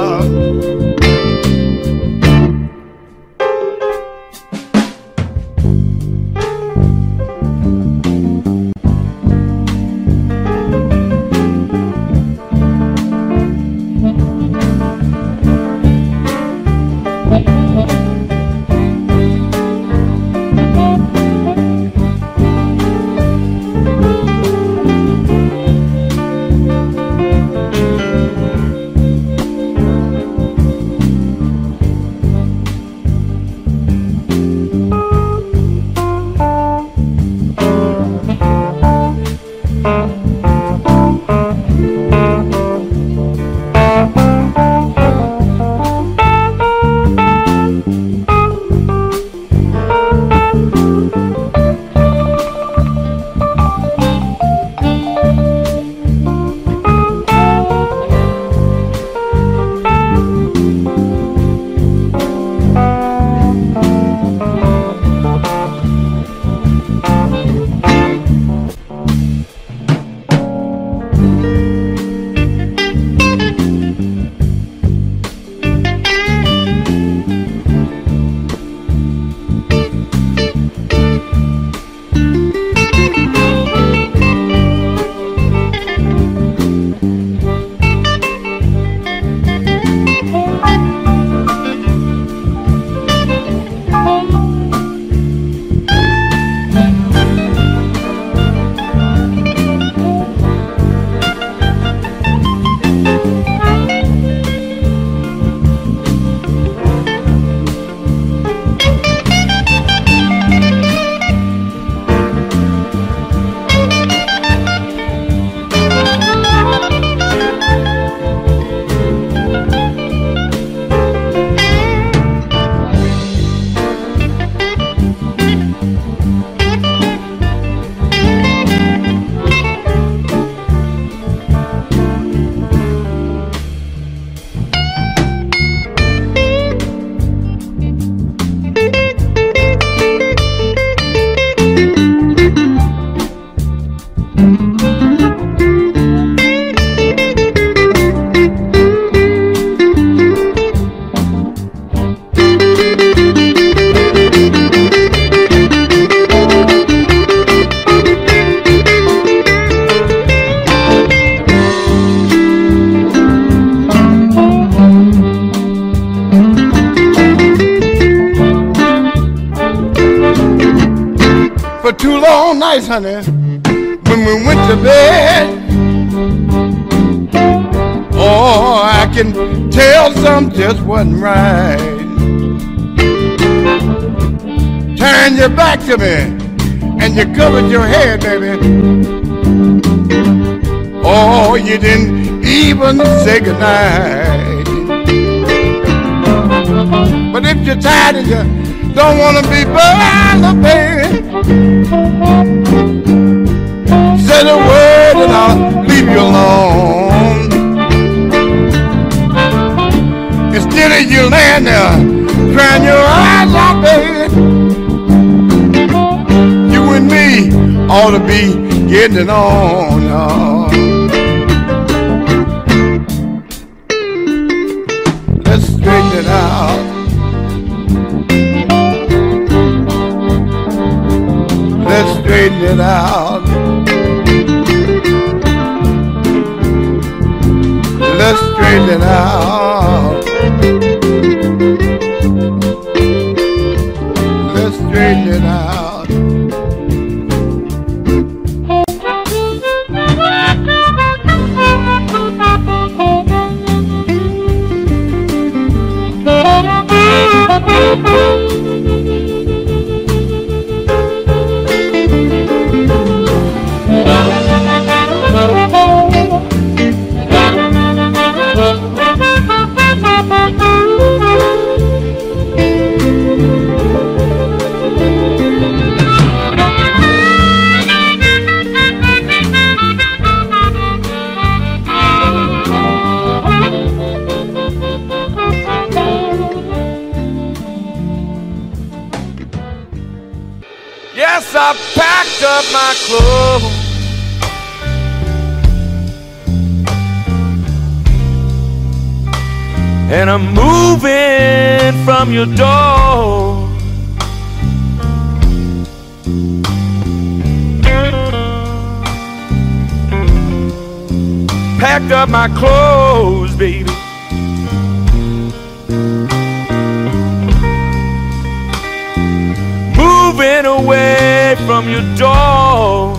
From your door.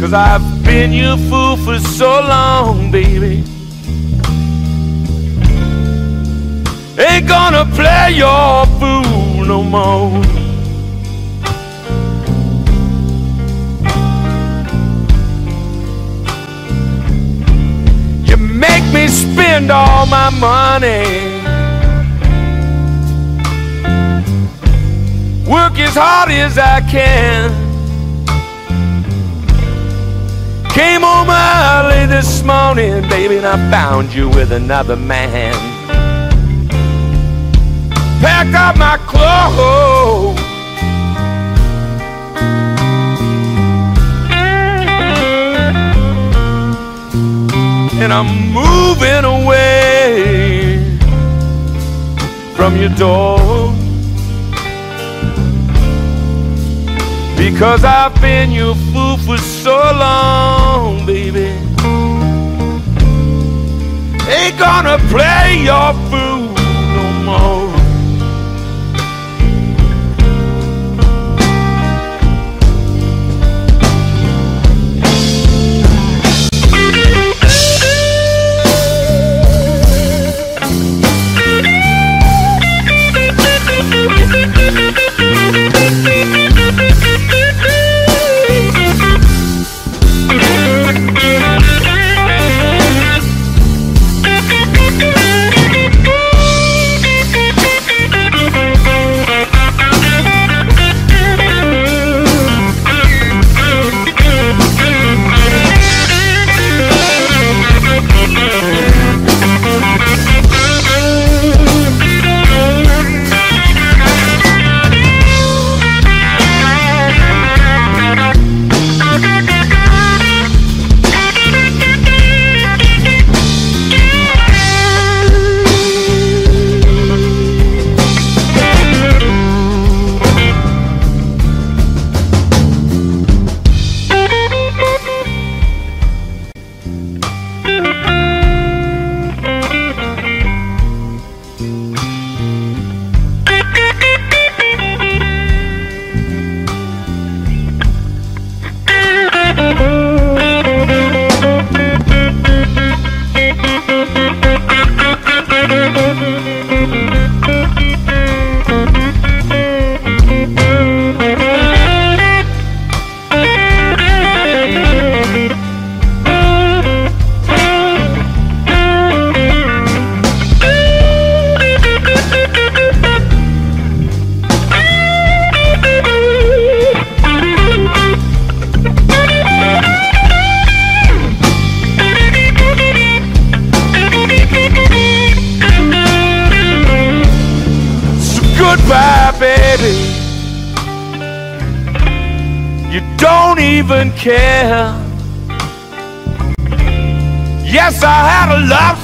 Cause I've been your fool for so long, baby. Ain't gonna play your fool no more. Me spend all my money. Work as hard as I can. Came home early this morning, baby, and I found you with another man. Pack up my clothes. And I'm moving away from your door because I've been your fool for so long, baby. Ain't gonna play your fool no more.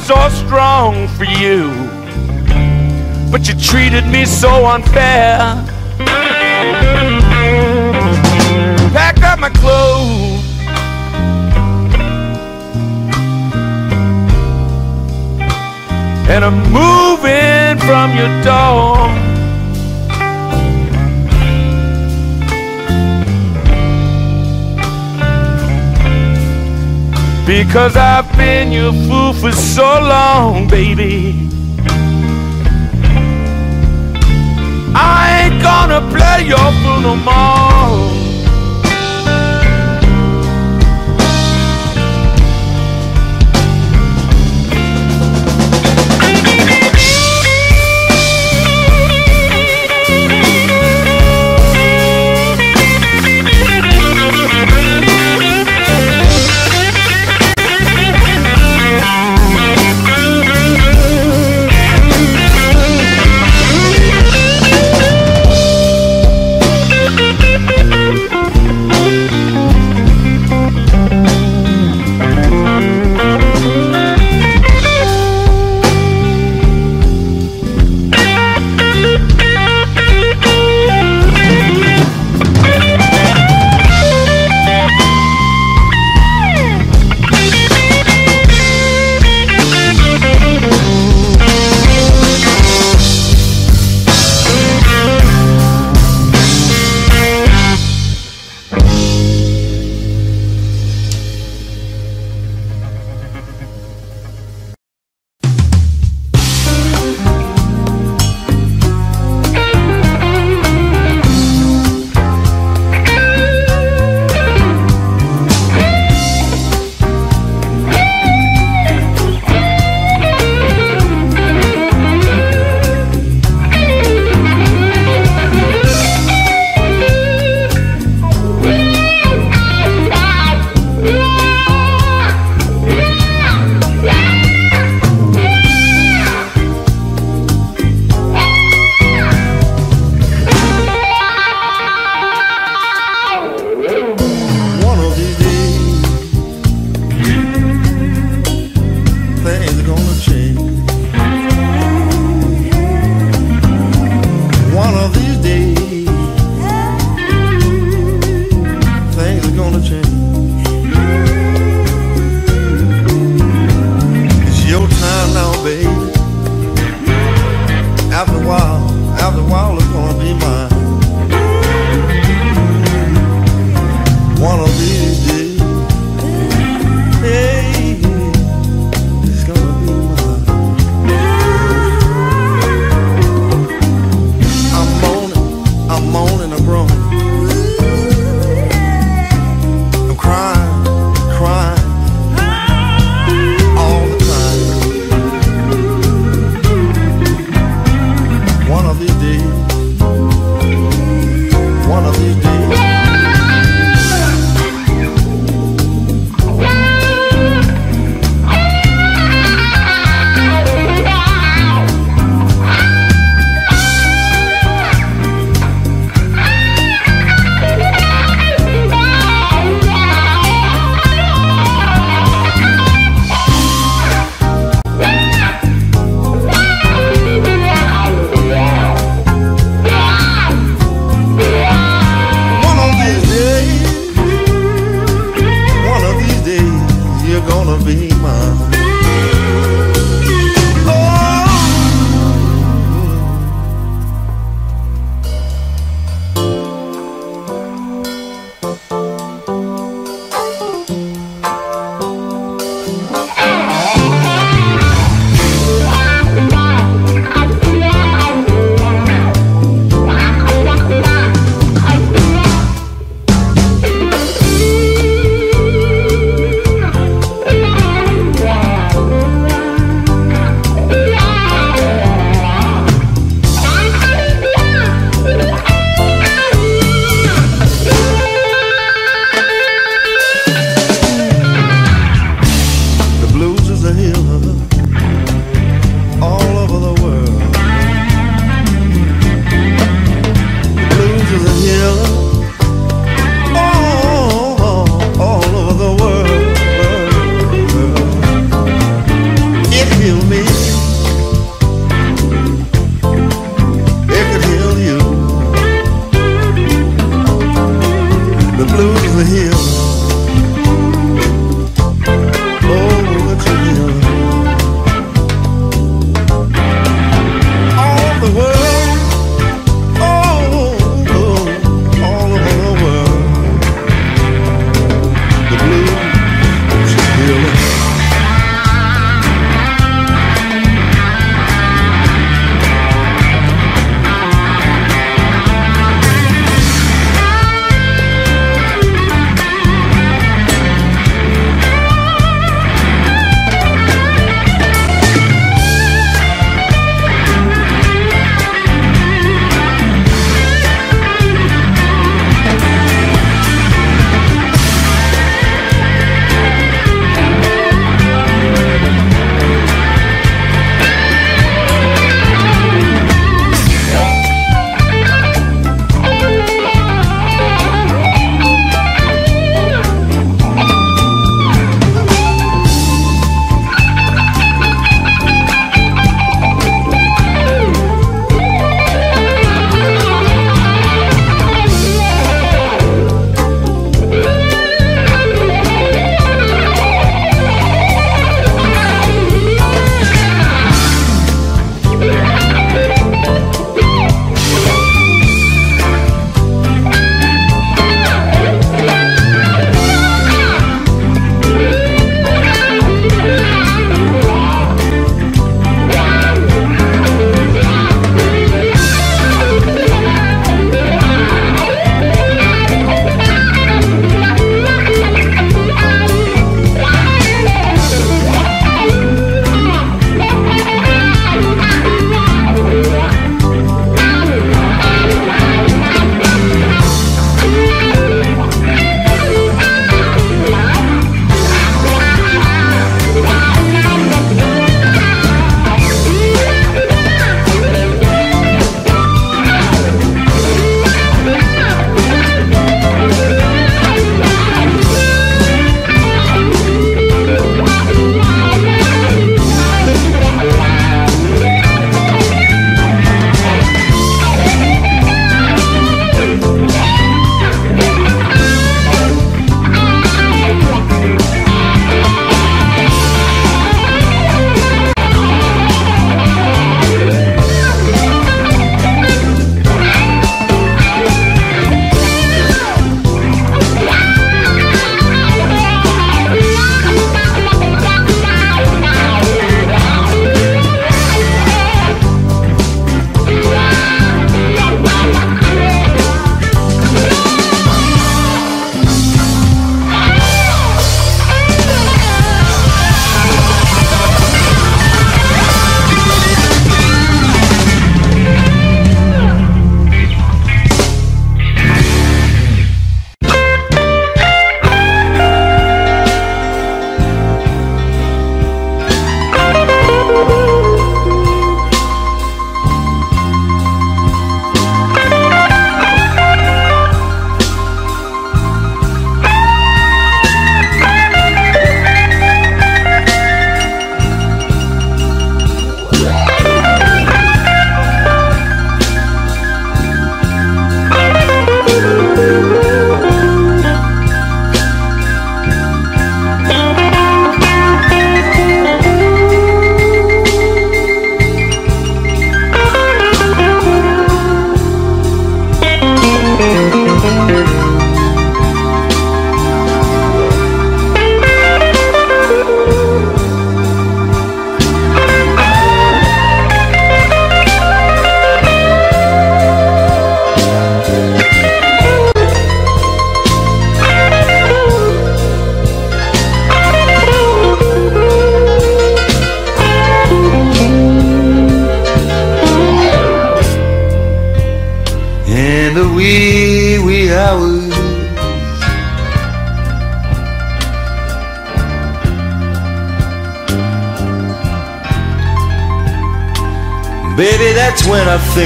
So strong for you, but you treated me so unfair. Packed up my clothes. And I'm moving from your door. Because I've been your fool for so long, baby. I ain't gonna play your fool no more.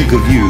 Think of you.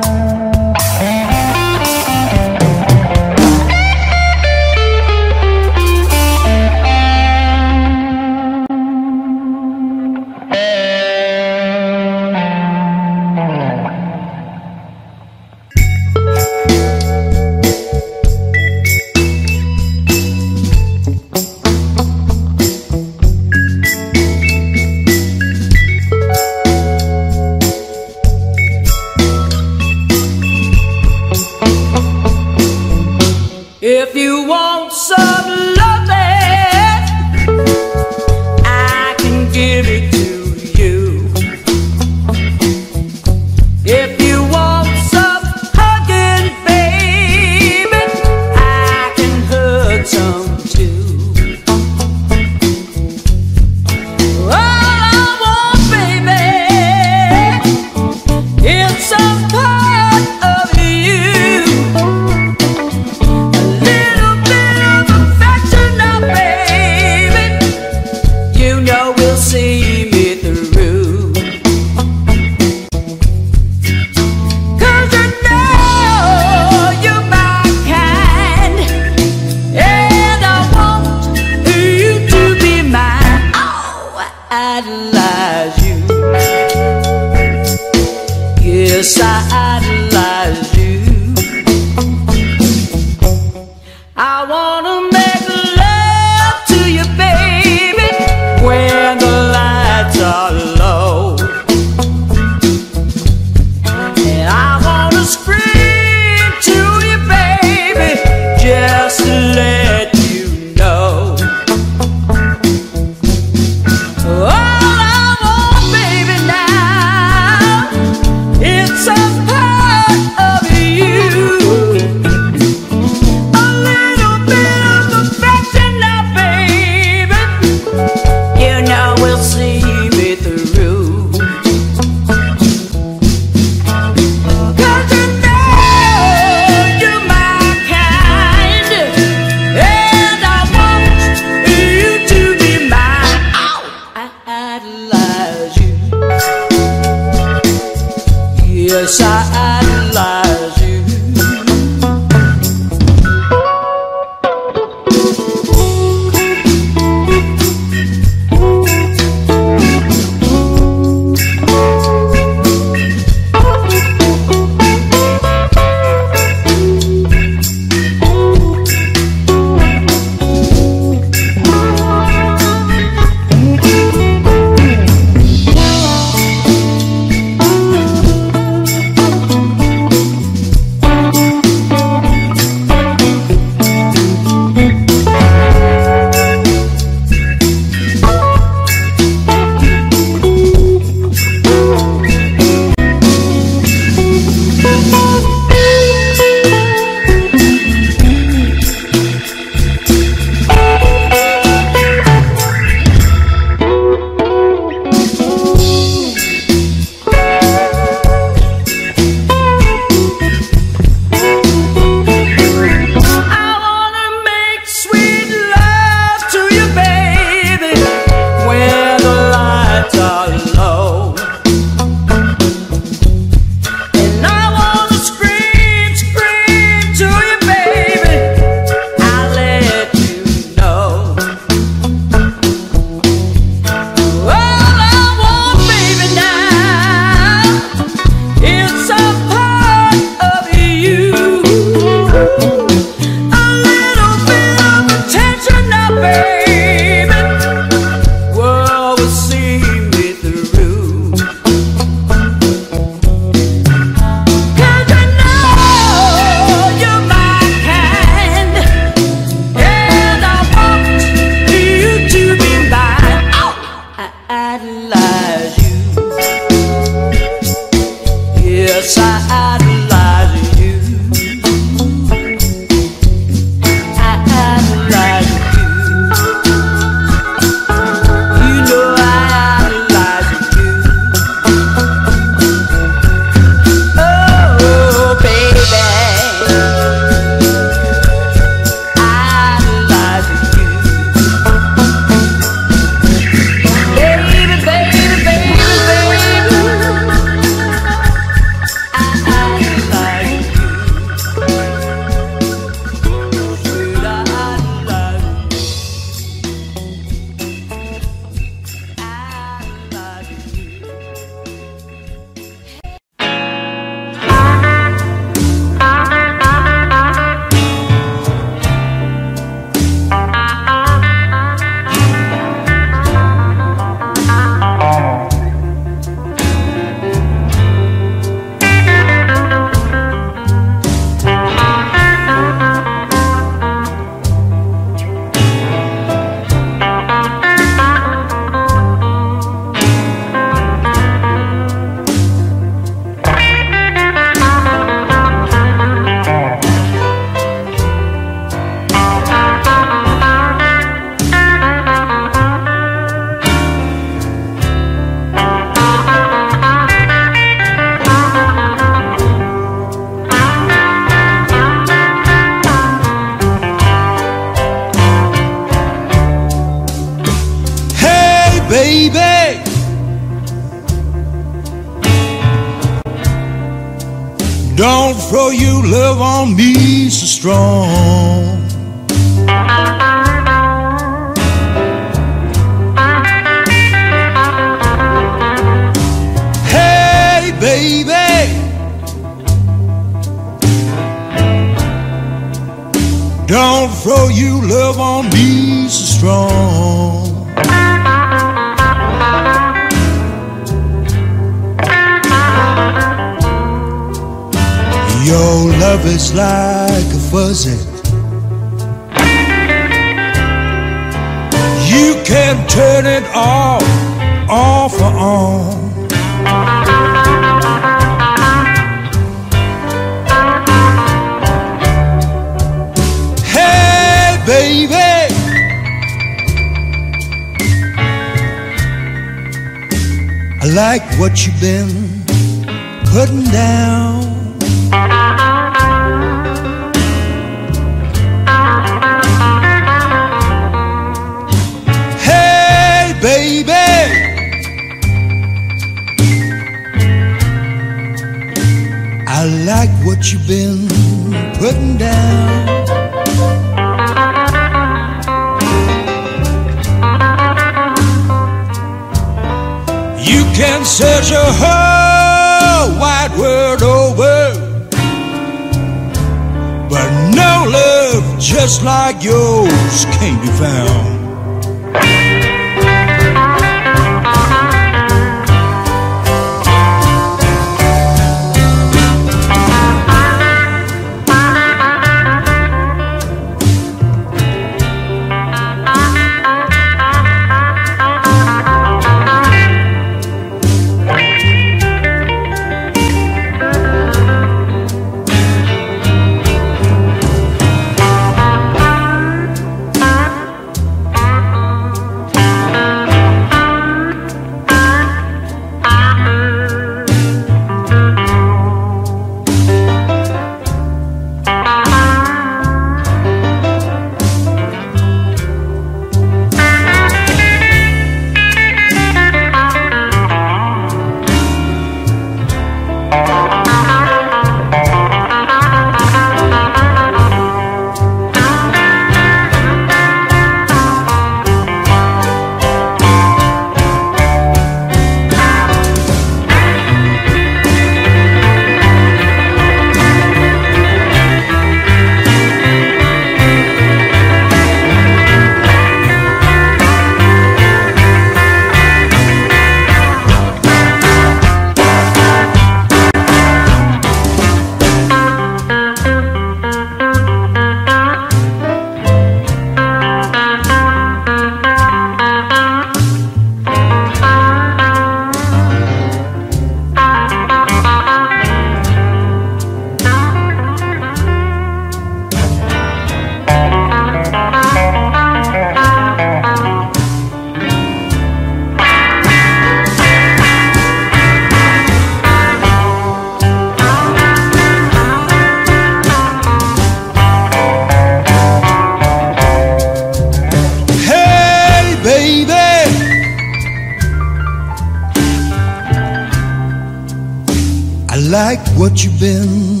what you've been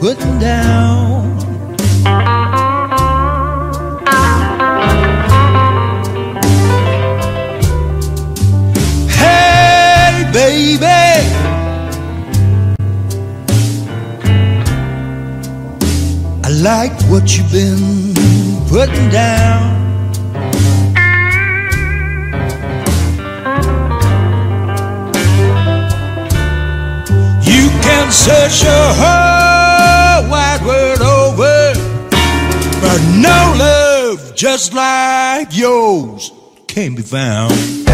putting down. Hey, baby. I like what you've been putting down. yours can be found.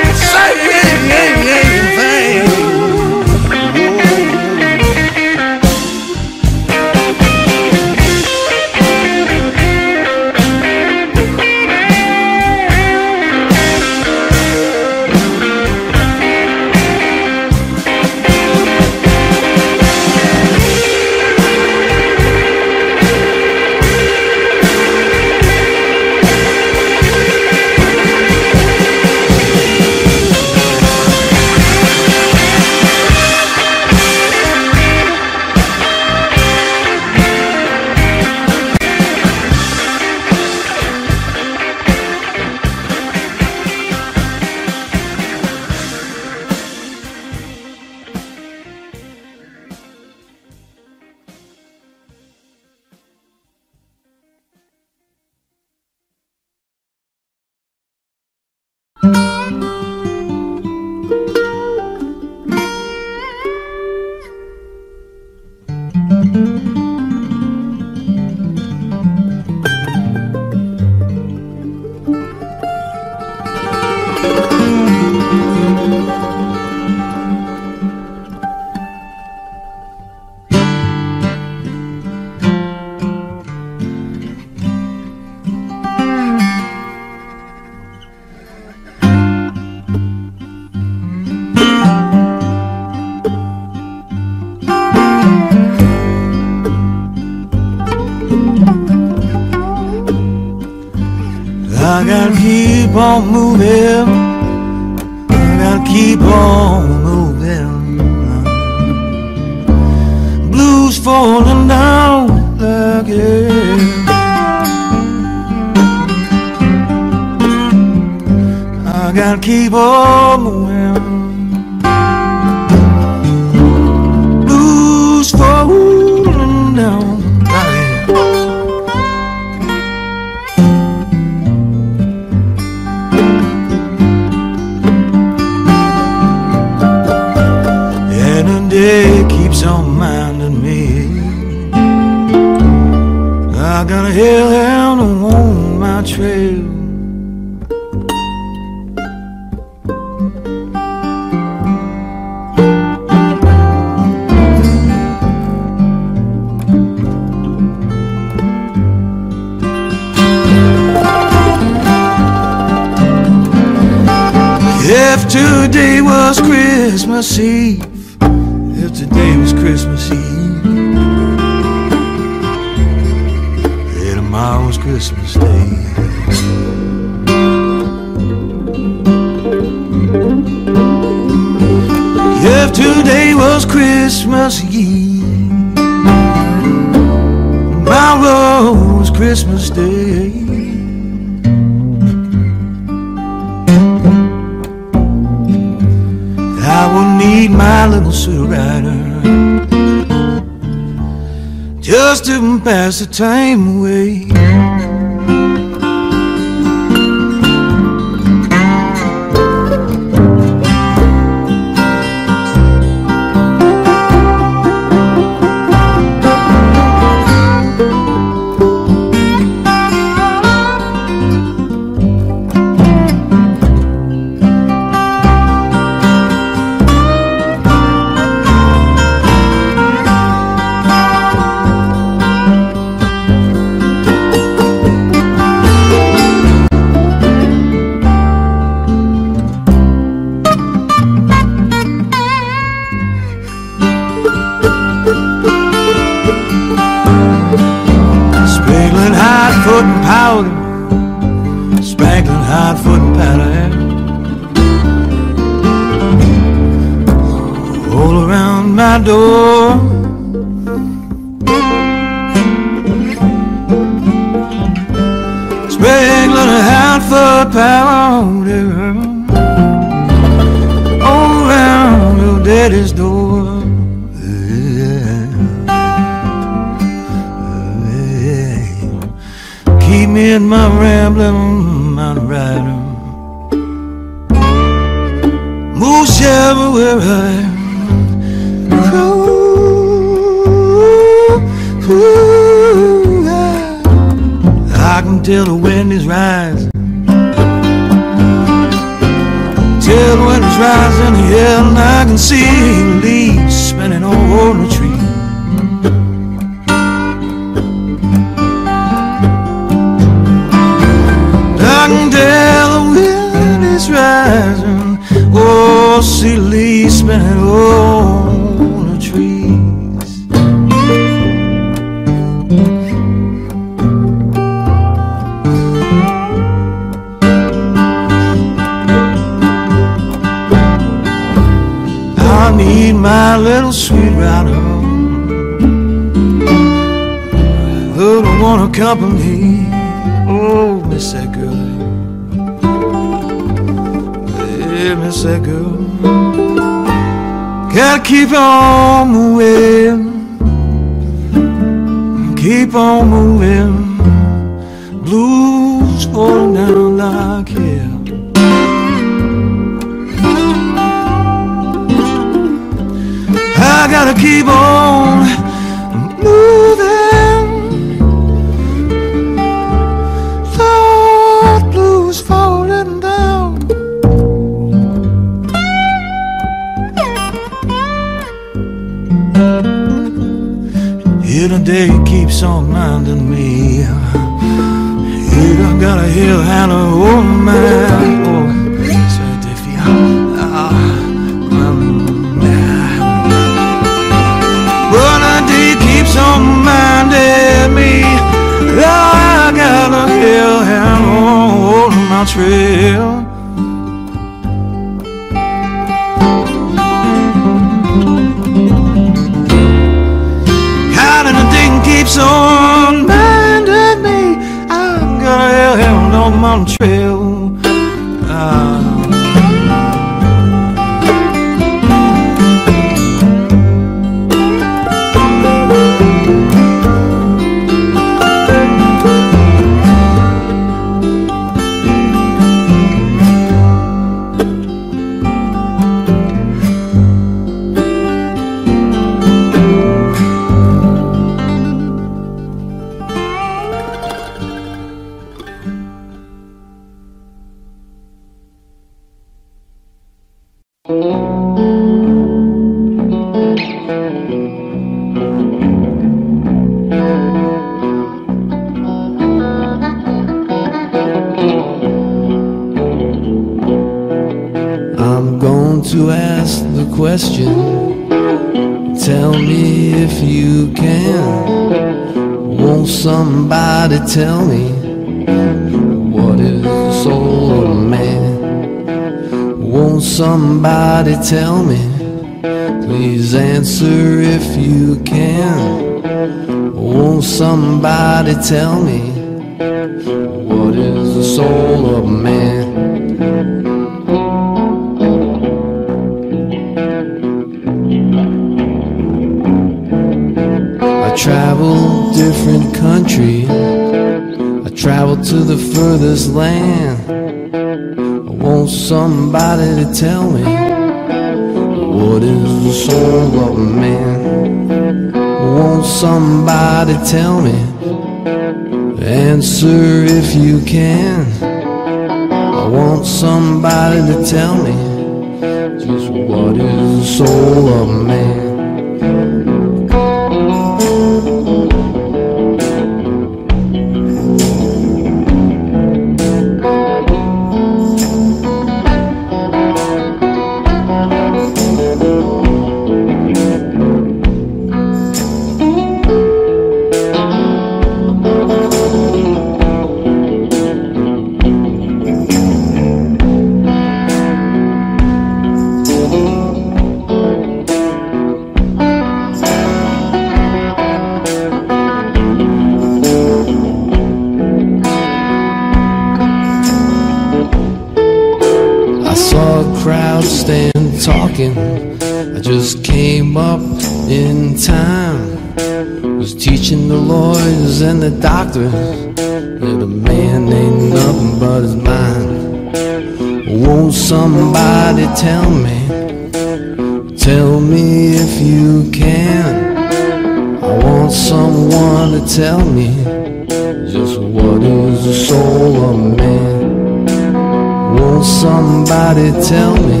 Somebody tell me,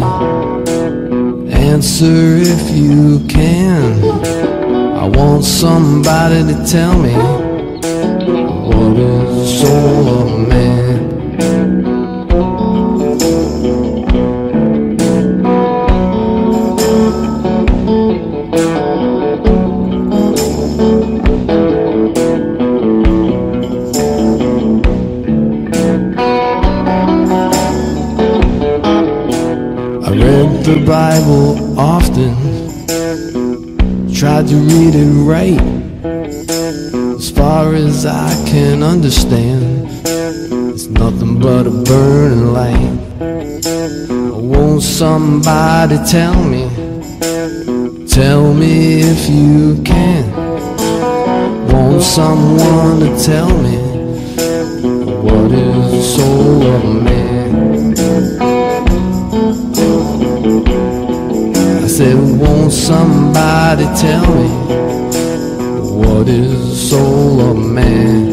answer if you can. I want somebody to tell me, what is a man? Bible often, tried to read it right, as far as I can understand. It's nothing but a burning light. Won't somebody tell me? Tell me if you can. Won't someone to tell me what is the soul of man? Somebody tell me what is soul of man?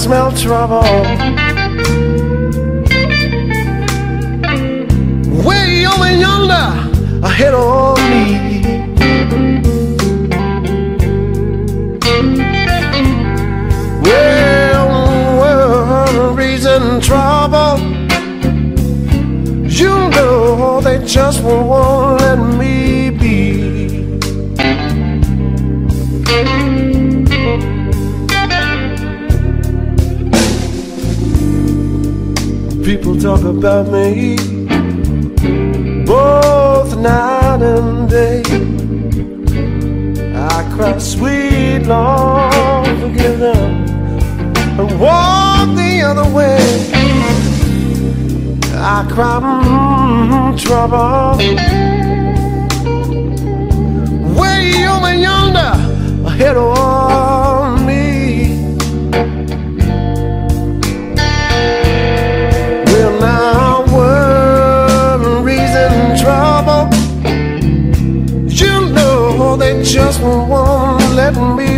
smell trouble. about me both night and day. I cry sweet long forgiven, and walk the other way. I cry mm, trouble. Way over yonder, ahead of. let me